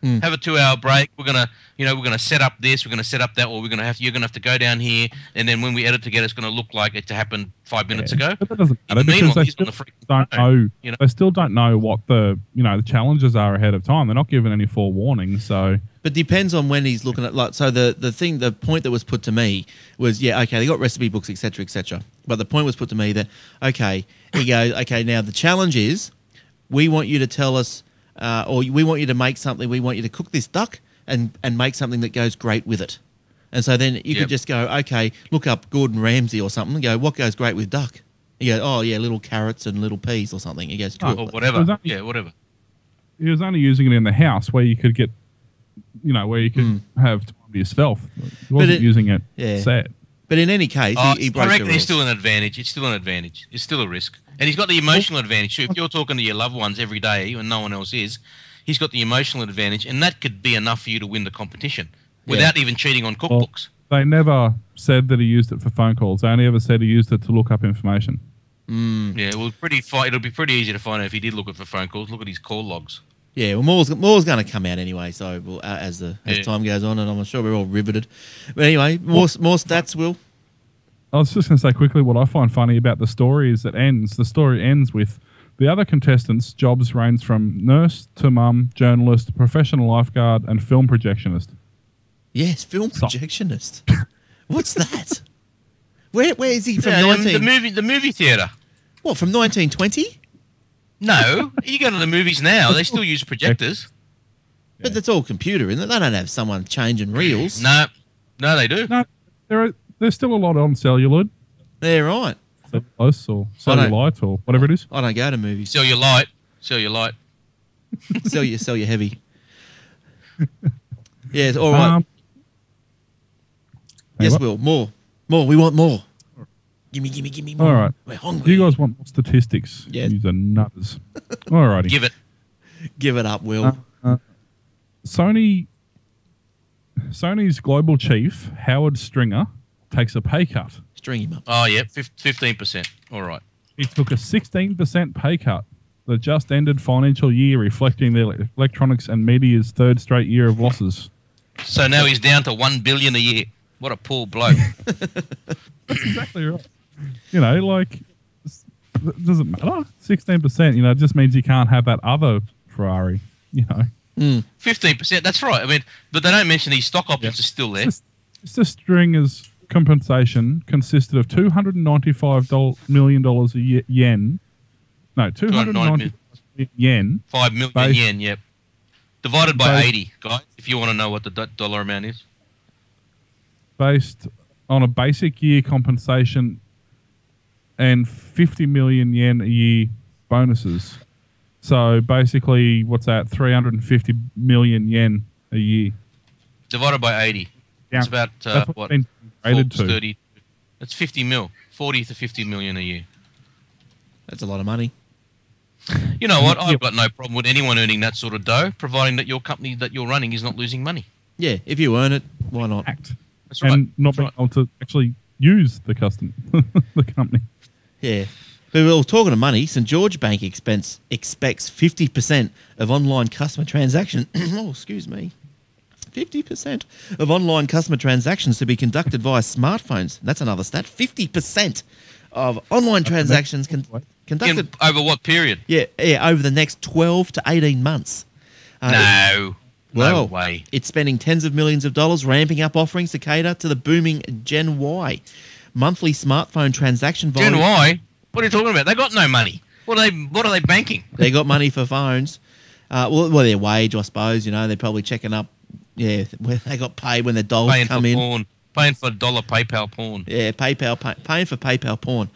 Hmm. have a two-hour break. We're gonna, you know, we're gonna set up this. We're gonna set up that, or we're gonna have you're gonna have to go down here, and then when we edit together, it's gonna look like it happened five minutes ago." but that doesn't matter Meanwhile, because they still the don't phone, know. you know? They still don't know what the you know the challenges are ahead of time. They're not given any forewarning, so. But depends on when he's looking at like so the the thing the point that was put to me was yeah okay they got recipe books etc etc but the point was put to me that okay he goes okay now the challenge is we want you to tell us uh, or we want you to make something we want you to cook this duck and and make something that goes great with it and so then you Yep. could just go okay look up Gordon Ramsay or something and go what goes great with duck you go oh yeah little carrots and little peas or something he goes Oh, or whatever. Was that- Yeah, whatever. he was only using it in the house where you could get, you know, where you could have time to yourself. He wasn't it- using it yeah. set. But in any case Oh, he, he I broke the reckon it's still an advantage. It's still an advantage. It's still a risk, and he's got the emotional advantage too. If you're talking to your loved ones every day and no one else is, he's got the emotional advantage, and that could be enough for you to win the competition without even cheating on cookbooks. They never said that he used it for phone calls. They only ever said he used it to look up information. Mm. Yeah, well, pretty fi- it'll be pretty easy to find out if he did look at for phone calls. Look at his call logs. Yeah, well, more's more's going to come out anyway. So we'll, uh, as the as Yeah. time goes on, and I'm sure we're all riveted. But anyway, more more stats. Will I was just going to say quickly what I find funny about the story is it ends. The story ends with the other contestants' jobs range from nurse to mum, journalist, professional lifeguard, and film projectionist. yes, film So- projectionist. What's that? Where where is he from? Yeah, Nineteen the movie, the movie theater. what from 1920? No, you go to the movies now. They still use projectors. But that's all computer, isn't it? They don't have someone changing reels. No, no, they do. No, there are, there's still a lot on celluloid, They're right. cellulose, or I cellulite, or whatever it is. I don't go to movies. Sell your light. Sell your light. sell you sell you heavy. Yes, all right. Um, yes, what? Will. More. More. We want more. Gimme, gimme, gimme more. All right. We're Do hungry. you guys want more statistics? Yeah. These are nutters. Alrighty. Give it. Give it up, Will. Uh, uh, Sony Sony's global chief, Howard Stringer, takes a pay cut. String him up. Oh, yeah, fifteen percent. All right. He took a 16% pay cut the just ended financial year, reflecting the electronics and media's third straight year of losses. So now he's down to one billion a year. What a poor bloke. That's exactly right. You know, like, s- it doesn't matter. 16%, you know, it just means you can't have that other Ferrari, you know. Hmm. Fifteen percent. That's right. I mean, but they don't mention these stock options are still there. Mr. Mr. Stringer's compensation consisted of $295 million a ye- yen. No, 290 yen Five million yen. Yep. Divided by Base- eighty, guys. If you want to know what the do- dollar amount is. based on a basic year compensation and 50 million yen a year bonuses. So basically, what's that? 350 million yen a year. Divided by eighty. Yeah. It's about uh, That's what? what's been rated Forbes to. Thirty. That's fifty mil. Forty to fifty million a year. That's a lot of money. You know what? I've got no problem with anyone earning that sort of dough, providing that your company that you're running is not losing money. Yeah, if you earn it, why not? Act. That's right. And not That's being right. able to actually use the custom, the company. Yeah. But we're all talking of money. St George Bank expense expects 50% of online customer transaction. oh, excuse me. 50% of online customer transactions to be conducted via smartphones. That's another stat. 50% of online transactions con- What? conducted. In, over what period? yeah, yeah, over the next 12 to 18 months. Uh, no. well, no way. It's spending tens of millions of dollars ramping up offerings to cater to the booming Gen Y. Monthly smartphone transaction volume. Gen Y? What are you talking about? They got no money. What are they? What are they banking? they got money for phones. Uh, well, well, their wage, I suppose. You know, they're probably checking up. Yeah, where they got paid when their dollars Paying come for in. porn. Paying for dollar PayPal porn. Yeah, PayPal, pay, paying for PayPal porn.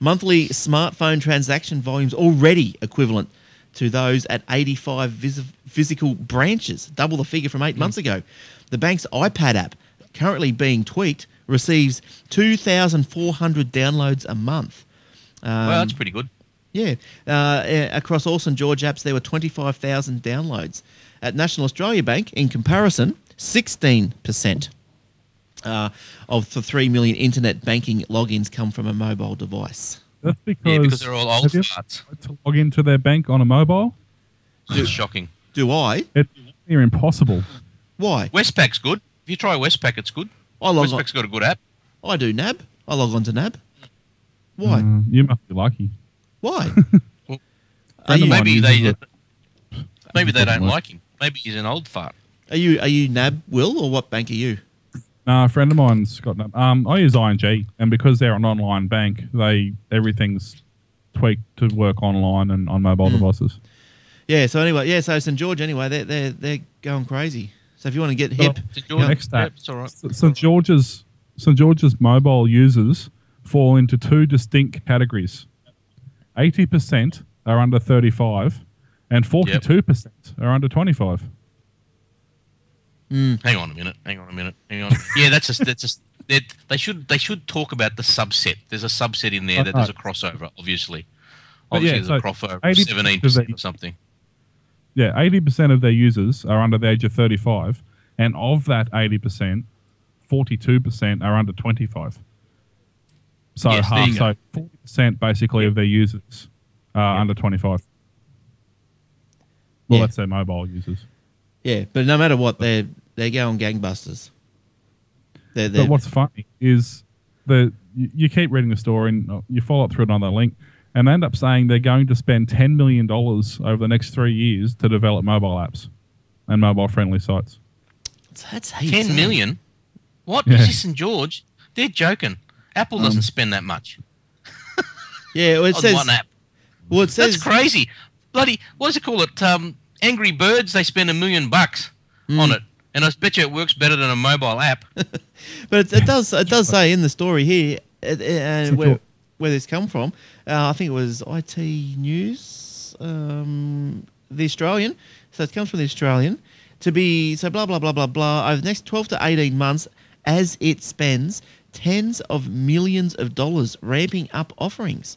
Monthly smartphone transaction volumes already equivalent to those at 85 vis- physical branches, double the figure from eight Hmm. months ago. The bank's iPad app, currently being tweaked, receives 2,400 downloads a month. Um, well, that's pretty good. yeah. Uh, across all St George apps, there were 25,000 downloads. At National Australia Bank, in comparison, 16% uh, of the 3 million internet banking logins come from a mobile device. That's because, Yeah, because they're all old have you farts. to log into their bank on a mobile. It's shocking. Do I? It's near impossible. Why? Westpac's good. If you try Westpac, it's good. I log on, Westpac's got a good app. I do NAB. I log on to NAB. Why? Uh, you must be lucky. Why? Well, you, Maybe they uses maybe they don't like him. Maybe he's an old fart. are you are you NAB Will or what bank are you? No, a friend of mine's got. no- Um, I use ING, and because they're an online bank, they everything's tweaked to work online and on mobile devices. Yeah. So anyway, yeah. So St George anyway, they're they're they're going crazy. So if you want to get Well, hip, St. George- Next stat. Yep, it's all right. St George's St George's mobile users fall into two distinct categories. Eighty percent are under thirty-five, and forty-two percent are under twenty-five. Hmm. Hang on a minute. Hang on a minute. Hang on. yeah, that's just that's just they they should they should talk about the subset. There's a subset in there that there's a crossover. Obviously, obviously yeah, there's a so crossover of 80% seventeen of the- percent or something. Yeah, eighty percent of their users are under the age of thirty-five, and of that eighty percent, forty-two percent are under twenty-five. So Yes, half, so go. forty percent basically of their users are under twenty-five. Well, Yeah. that's their mobile users. Yeah, but no matter what, they're they're going gangbusters. They're, they're But what's funny is the you, you keep reading the story and you follow it through another link, and they end up saying they're going to spend ten million dollars over the next three years to develop mobile apps and mobile-friendly sites. that's heaps, Ten isn't it? What? Yeah. Is this St George? They're joking. Apple doesn't spend that much Yeah, well, it on says. one app. Well, it says. That's crazy. Bloody, what does it call it? Um, Angry Birds. They spend a million bucks Hmm. on it, and I bet you it works better than a mobile app. But it, it does it does say in the story here uh, uh, where where this come from. Uh, I think it was IT News, um, the Australian. So it comes from the Australian to be so blah blah blah blah blah over the next twelve to eighteen months as it spends tens of millions of dollars ramping up offerings.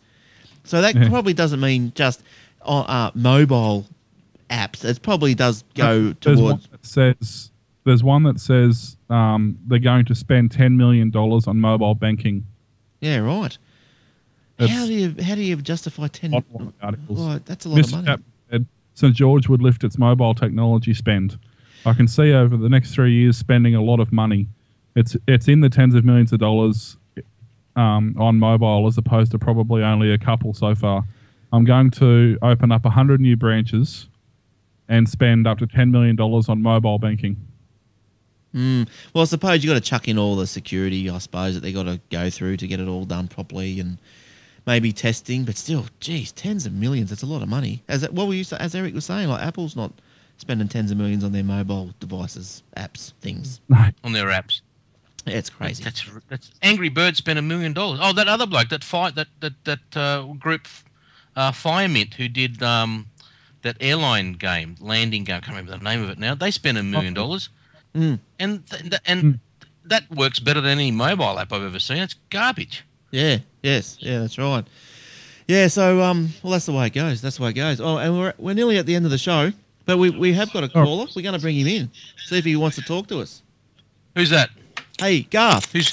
So that Yeah. probably doesn't mean just uh, uh, mobile apps. It probably does go there's towards. says there's one that says um, they're going to spend ten million dollars on mobile banking. Yeah, right. How do you how do you justify ten? Articles. Right, that's a lot of money. Chapman said St George would lift its mobile technology spend. I can see over the next three years spending a lot of money. It's it's in the tens of millions of dollars um, on mobile as opposed to probably only a couple so far. I'm going to open up 100 new branches and spend up to $10 million on mobile banking. Mm. Well, I suppose you've got to chuck in all the security, I suppose, that they got to go through to get it all done properly, and maybe testing. But still, geez, tens of millions. That's a lot of money. As what were you sa- as Eric was saying, like Apple's not spending tens of millions on their mobile devices, apps, things. on their apps. Yeah, it's crazy. That's that's Angry Birds spent a million dollars. Oh, that other bloke, that fight, that that that uh, group, uh, Firemint, who did um, that airline game, landing game. I can't remember the name of it now. They spent a million dollars, Mm. and th- th- and that works better than any mobile app I've ever seen. It's garbage. Yeah. Yes. Yeah. That's right. Yeah. So, um, well, that's the way it goes. That's the way it goes. Oh, and we're we're nearly at the end of the show, but we we have got a Oh. caller. We're going to bring him in, see if he wants to talk to us. Who's that? Hey, Garth, Who's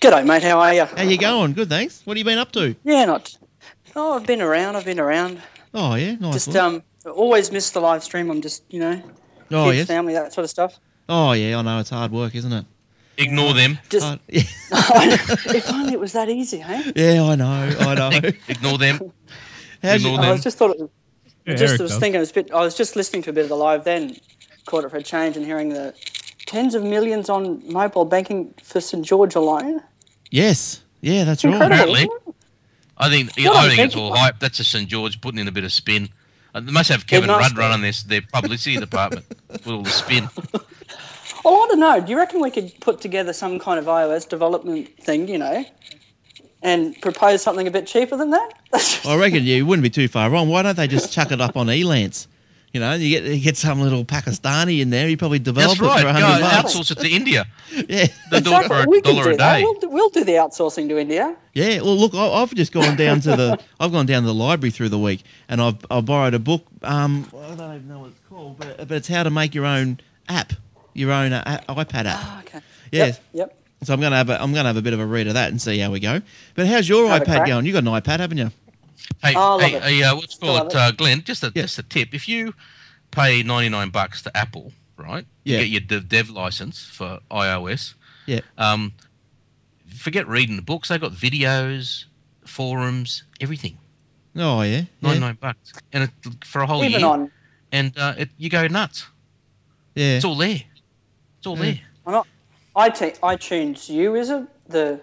G'day, mate. How are you? how you going? Good, thanks. What have you been up to? Yeah, not. Oh, I've been around. I've been around. Oh yeah, nice. Just one. um, always miss the live stream. I'm just, you know, oh kids, yes. family, that sort of stuff. Oh yeah, I know it's hard work, isn't it? Ignore them? Just Hard- yeah. if only it was that easy, hey? yeah, I know, I know. Ignore them. How's you, Ignore I them. was just thought. It, Yeah, just Eric was does. thinking. It was a bit, I was just listening to a bit of the live then, caught it for a change, and hearing the tens of millions on mobile banking for St George alone. yes, yeah, that's right. Incredible. Apparently. I think Well, I I think it's all hype. That's just St George putting in a bit of spin. They must have Kevin Rudd running this their publicity department with all the spin. Well, I don't know. Do you reckon we could put together some kind of iOS development thing, you know, and propose something a bit cheaper than that? I reckon you wouldn't be too far wrong. Why don't they just chuck it up on Elance? You know, you get you get some little Pakistani in there. You probably develop That's right. it for a hundred bucks. outsource it to India. Yeah, They do it for we a could dollar do a that. day. We'll do, we'll do the outsourcing to India. yeah. Well, look, I, I've just gone down to the I've gone down to the library through the week, and I've I borrowed a book. Um, I don't even know what it's called, but, but it's how to make your own app, your own uh, iPad app. Oh, okay. Yes. Yep. yep. So I'm gonna have a, I'm gonna have a bit of a read of that and see how we go. But how's your Have iPad going? You got an iPad, haven't you? Hey, Oh, I love hey, it. hey uh, what's Still called it. uh, Glenn? Just a Yeah. just a tip. If you pay ninety nine bucks to Apple, right? Yeah. You get your dev, dev license for iOS. Yeah. Um, forget reading the books. They got videos, forums, everything. Oh yeah. Ninety Yeah. nine bucks, and it, for a whole Even year. on and uh, it, you go nuts. yeah. It's all there. It's all Yeah. there. why not iT- iTunes U is it the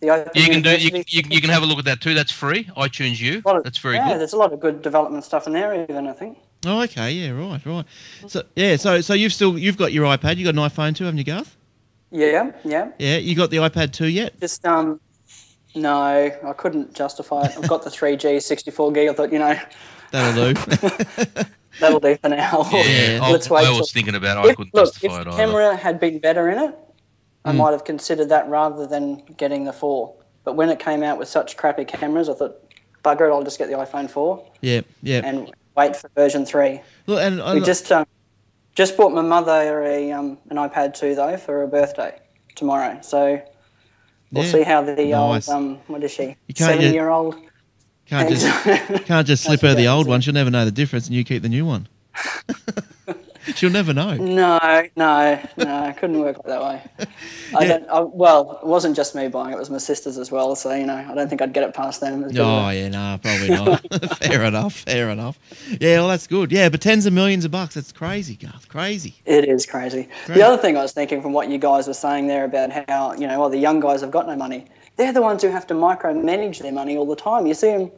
the open You can do. You, you, you can have a look at that too. That's free. iTunes U. A lot of- That's very yeah, good. there's a lot of good development stuff in there even I think. Oh, okay. Yeah. Right. Right. So yeah. So so you've still you've got your iPad. You got an iPhone too, haven't you, Garth? Yeah, yeah. Yeah. You got the iPad too yet? Just um, no, I couldn't justify it. I've got the 3G 64 gig. I thought you know That'll do. that'll do for now. Yeah, I, Let's wait. I till- was thinking about. it. I couldn't look, if justify it the either. camera had been better in it, I Hmm. might have considered that rather than getting the four. But when it came out with such crappy cameras, I thought, bugger it, I'll just get the iPhone 4. yeah. Yeah. And wait for version three. Look, and, We and just um, just bought my mother a um, an iPad 2 though for her birthday tomorrow. So we'll Yeah. see how the Nice. old um, what is she You can't- seventy year old. Can't just can't just slip her the old one. She'll never know the difference, and you keep the new one. She'll never know. No, no, no, it couldn't work that way. I Yeah. don't. I, well, it wasn't just me buying it; it was my sisters as well. So you know, I don't think I'd get it past them. as Oh yeah, no, probably not. fair enough, fair enough. Yeah, well that's good. Yeah, but tens of millions of bucks, that's crazy, Garth. Crazy. It is crazy. Great. The other thing I was thinking from what you guys were saying there about how you know, well, the young guys have got no money. They're the ones who have to micromanage their money all the time. You see them,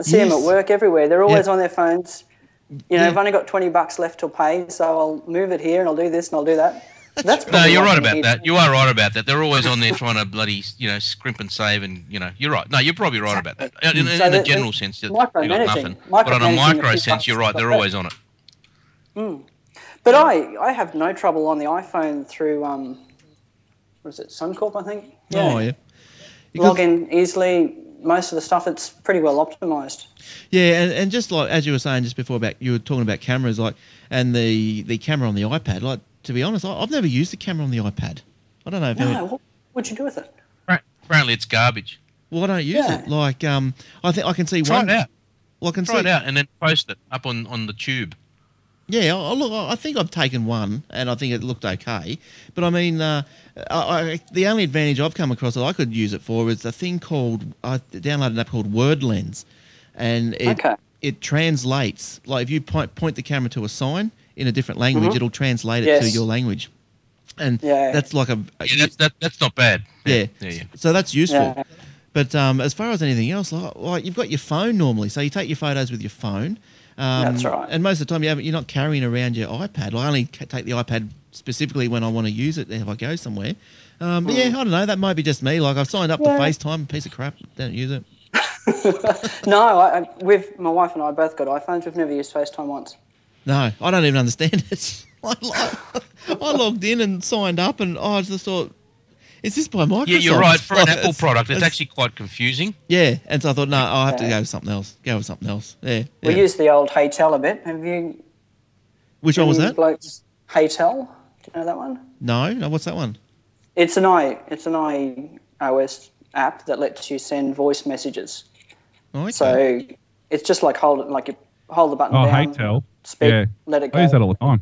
I see them at work everywhere. They're always Yeah. on their phones. You know, Yeah. I've only got twenty bucks left to pay, so I'll move it here and I'll do this and I'll do that. That's No, you're right about need. that. You are right about that. They're always on there trying to bloody, you know, scrimp and save, and you know, you're right. No, you're probably right about that. In, in, So in the the- general sense, you got nothing. But on a micro sense, you're right. They're always on it. But I, I have no trouble on the iPhone through um, what is it, Suncorp? I think. Oh yeah. You Log in easily. Most of the stuff, it's pretty well optimized. Yeah, and, and just like as you were saying just before about you were talking about cameras, like and the the camera on the iPad. Like to be honest, I, I've never used the camera on the iPad. I don't know if No, any- what would you do with it? Right, Apparently, it's garbage. well, I don't use Yeah. it. Like um, I think I can see Try one. it out. Well, I can Try see it out, and then post it up on on the tube. Yeah, I, I look, I think I've taken one, and I think it looked okay. But I mean, uh, I, I, the only advantage I've come across that I could use it for is a thing called I downloaded an app called Word Lens, and it Okay. it translates. Like if you point point the camera to a sign in a different language, it'll translate it to Mm-hmm. Your language, and Yeah. that's like a, a- Yeah, that's that, that's not bad. yeah. yeah, yeah. So that's useful. Yeah. But um, as far as anything else, like, like you've got your phone normally, so you take your photos with your phone. Um, That's right. And most of the time, you you're not carrying around your iPad. Like, I only take the iPad specifically when I want to use it if I go somewhere. Um, but yeah, I don't know. That might be just me. Like I've signed up. Yeah. to FaceTime, piece of crap. Don't use it. No, I, we've my wife and I both got iPhones. We've never used FaceTime once. No, I don't even understand it. I, I logged in and signed up, and I just thought, is this by Microsoft? Yeah, you're right. For an Like, Apple product, it's it's- actually quite confusing. Yeah, and so I thought, no, I'll have to go with something else. Go with something else. Yeah. We yeah. use the old HeyTell a bit. Have you? Which one was that? Blokes, HeyTell. Do you know that one? No, no. What's that one? It's an i. It's an iOS app that lets you send voice messages. Oh, okay. So it's just like hold it, like you hold the button Oh, down. HeyTell. Speak. Yeah. Let it go. I use that all the time.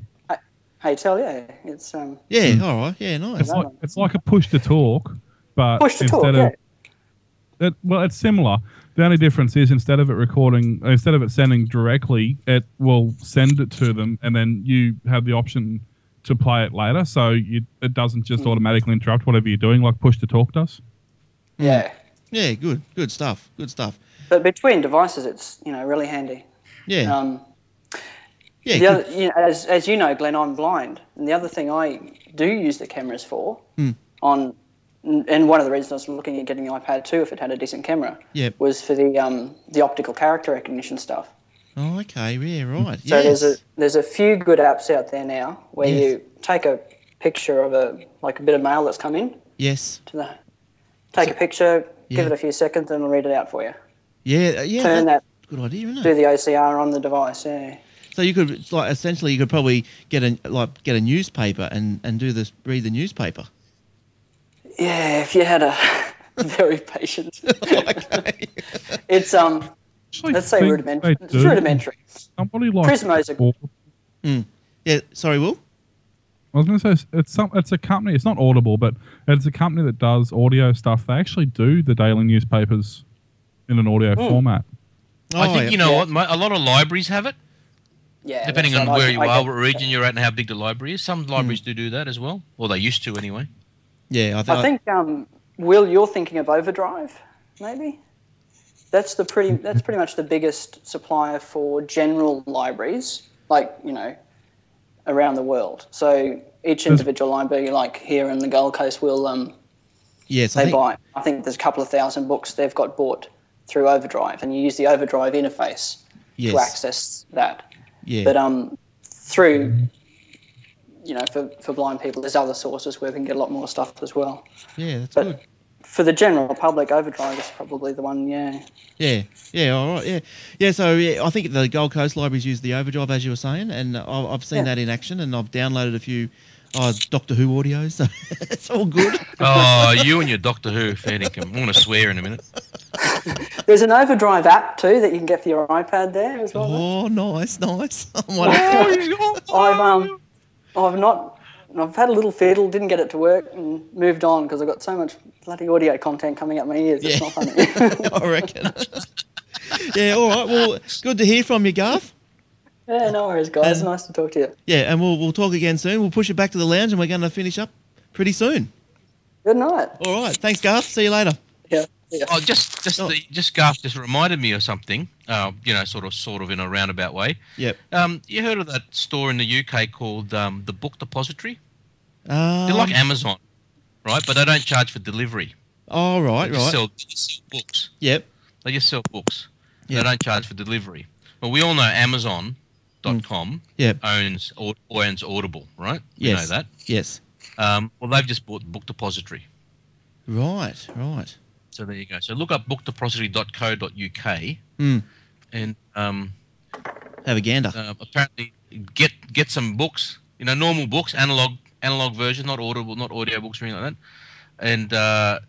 HeyTell, yeah. It's um. yeah, all right. Yeah, nice. It's like it's like a push to talk, but Push to instead talk, of yeah. it, well, it's similar. The only difference is instead of it recording, instead of it sending directly, it will send it to them, and then you have the option to play it later. So you, it doesn't just Hmm. automatically interrupt whatever you're doing, like push to talk does. Yeah. Yeah, good, good stuff. Good stuff. But between devices, it's you know really handy. Yeah, Um, yeah. the other, you know, as as you know, Glenn, I'm blind, and the other thing I do use the cameras for Hmm. on, and one of the reasons I was looking at getting the iPad 2 if it had a decent camera Yep. was for the um the optical character recognition stuff. Oh, okay. Yeah, right. So yes. there's a there's a few good apps out there now where Yes. you take a picture of a like a bit of mail that's come in yes. to the take a picture, Yeah. give it a few seconds, and it'll read it out for you. Yeah, yeah. Turn that, Good idea, isn't do the OCR on the device. Yeah. So you could like essentially you could probably get a like get a newspaper and and do this read the newspaper. Yeah, if you had a very patient. it's um, Actually, let's say rudimentary. It's rudimentary. Somebody like Prismo's a- Audible- Yeah. Sorry, Will. I was going to say it's some. It's a company. It's not Audible, but it's a company that does audio stuff. They actually do the daily newspapers in an audio Hmm. format. Oh, I think yeah. you know Yeah. what. A lot of libraries have it, Yeah. depending on where I- you I are, get- what region you're at, and how big the library is. Some libraries do do that as well, or they used to anyway. Yeah, I, th- I think um, Will, you're thinking of Overdrive, maybe. That's the pretty. That's pretty much the biggest supplier for general libraries, like you know, around the world. So each individual library, like here in the Gold Coast, will um, yes. I think, buy. I think there's a couple of thousand books they've got bought through Overdrive, and you use the Overdrive interface yes. to access that. Yeah. But um, through, you know, for, for blind people, there's other sources where we can get a lot more stuff as well. yeah, that's but- good. for the general public, Overdrive is probably the one. Yeah. Yeah, yeah, all right, yeah, yeah. So yeah, I think the Gold Coast libraries use the Overdrive as you were saying, and I've seen Yeah. that in action, and I've downloaded a few oh, Doctor Who audios, so it's all good. Oh, you and your Doctor Who fanning. I'm going to swear in a minute. There's an Overdrive app too that you can get for your iPad there as well. Oh, nice, nice. I might have I've um, I've not. I've had a little fiddle, didn't get it to work, and moved on because I've got so much bloody audio content coming up my ears. It's Yeah. not funny. I reckon. yeah, all right. Well, good to hear from you, Garth. Yeah, no worries, guys. And- nice to talk to you. Yeah, and we'll we'll talk again soon. We'll push it back to the lounge, and we're going to finish up pretty soon. Good night. All right. Thanks, Garth. See you later. Yeah. yeah. Oh, just just Oh. the, just Garth just reminded me of something. Uh, you know, sort of sort of in a roundabout way. Yep. Um, you heard of that store in the UK called um, the Book Depository? Um, They're like Amazon, right? But they don't charge for delivery. oh, right, They just right. sell, they just sell books. Yep. They just sell books. Yeah. They don't charge for delivery. Well, we all know Amazon.com Yep. owns or owns Audible, right? You Yes. know that. Yes. Um, well, they've just bought Book Depository. Right. Right. So there you go. So look up bookdepository.co.uk Hmm. and um, Have a gander. uh, apparently get get some books. You know, normal books, analog analog version, not audible, not audio books or anything like that. And uh,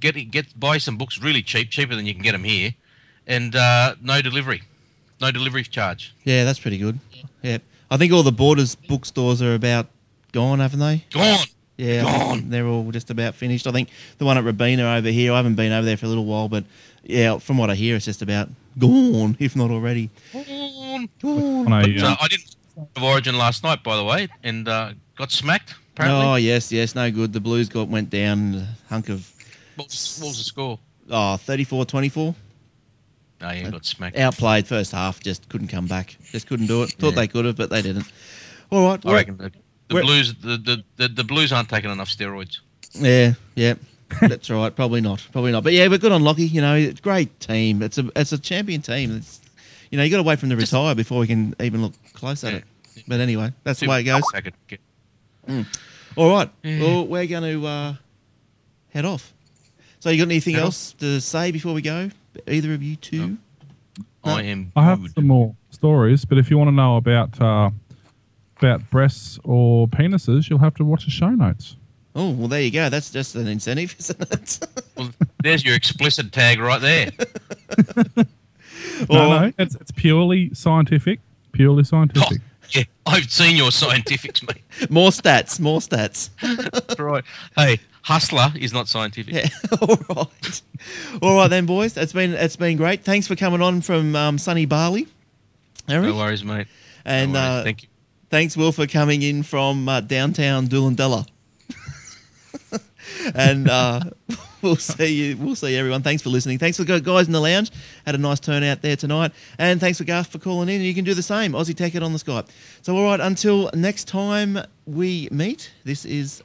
get it- get buy some books really cheap, cheaper than you can get them here, and uh, no delivery, no delivery charge. Yeah, that's pretty good. Yeah. I think all the Borders bookstores are about gone, haven't they? Gone. Yeah, Gone. they're all just about finished. I think the one at Robina over here, I haven't been over there for a little while, but yeah, from what I hear, it's just about gone, if not already. Gone. Gone. On a, But, uh, uh, I didn't have Origin last night, by the way, and uh, got smacked. Apparently. Oh, yes, yes, no good. The Blues got went down a hunk of What, was, what was the score? oh, 34 24. No, you got smacked. Outplayed first half, just couldn't come back. Just couldn't do it. Thought Yeah. they could have, but they didn't. All right. I well, reckon the, the Blues, the, the, the, the Blues aren't taking enough steroids. Yeah, yeah. That's right. Probably not. Probably not. But yeah, but good on Lockie. You know, great team. It's a it's a champion team. It's you know you got to wait for him to Just- retire before we can even look close at Yeah. it. But anyway, that's the way it goes. Get- All right. Yeah. Well, we're going to uh, head off. So you got anything Head off. else to say before we go? Either of you two? No. I am. I have good. some more stories, but if you want to know about uh, about breasts or penises, you'll have to watch the show notes. Oh well, there you go. That's just an incentive, isn't it? Well, there's your explicit tag right there. No, Or- no, it's, it's purely scientific. Purely Oh, scientific. yeah, I've seen your scientifics, mate. more stats. More stats. Right. Hey, hustler is not scientific. Yeah. All right. All right then, boys. It's been it's been great. Thanks for coming on from um, sunny Bali, Eric. No worries, mate. and no worries. uh, Thank you. thanks, Will, for coming in from uh, downtown Doolandella. and uh, we'll see you. We'll see everyone. Thanks for listening. Thanks for the guys in the lounge. Had a nice turnout there tonight. And thanks for Garth for calling in. And you can do the same. Aussie Tech It on the Skype. So all right. Until next time we meet. This is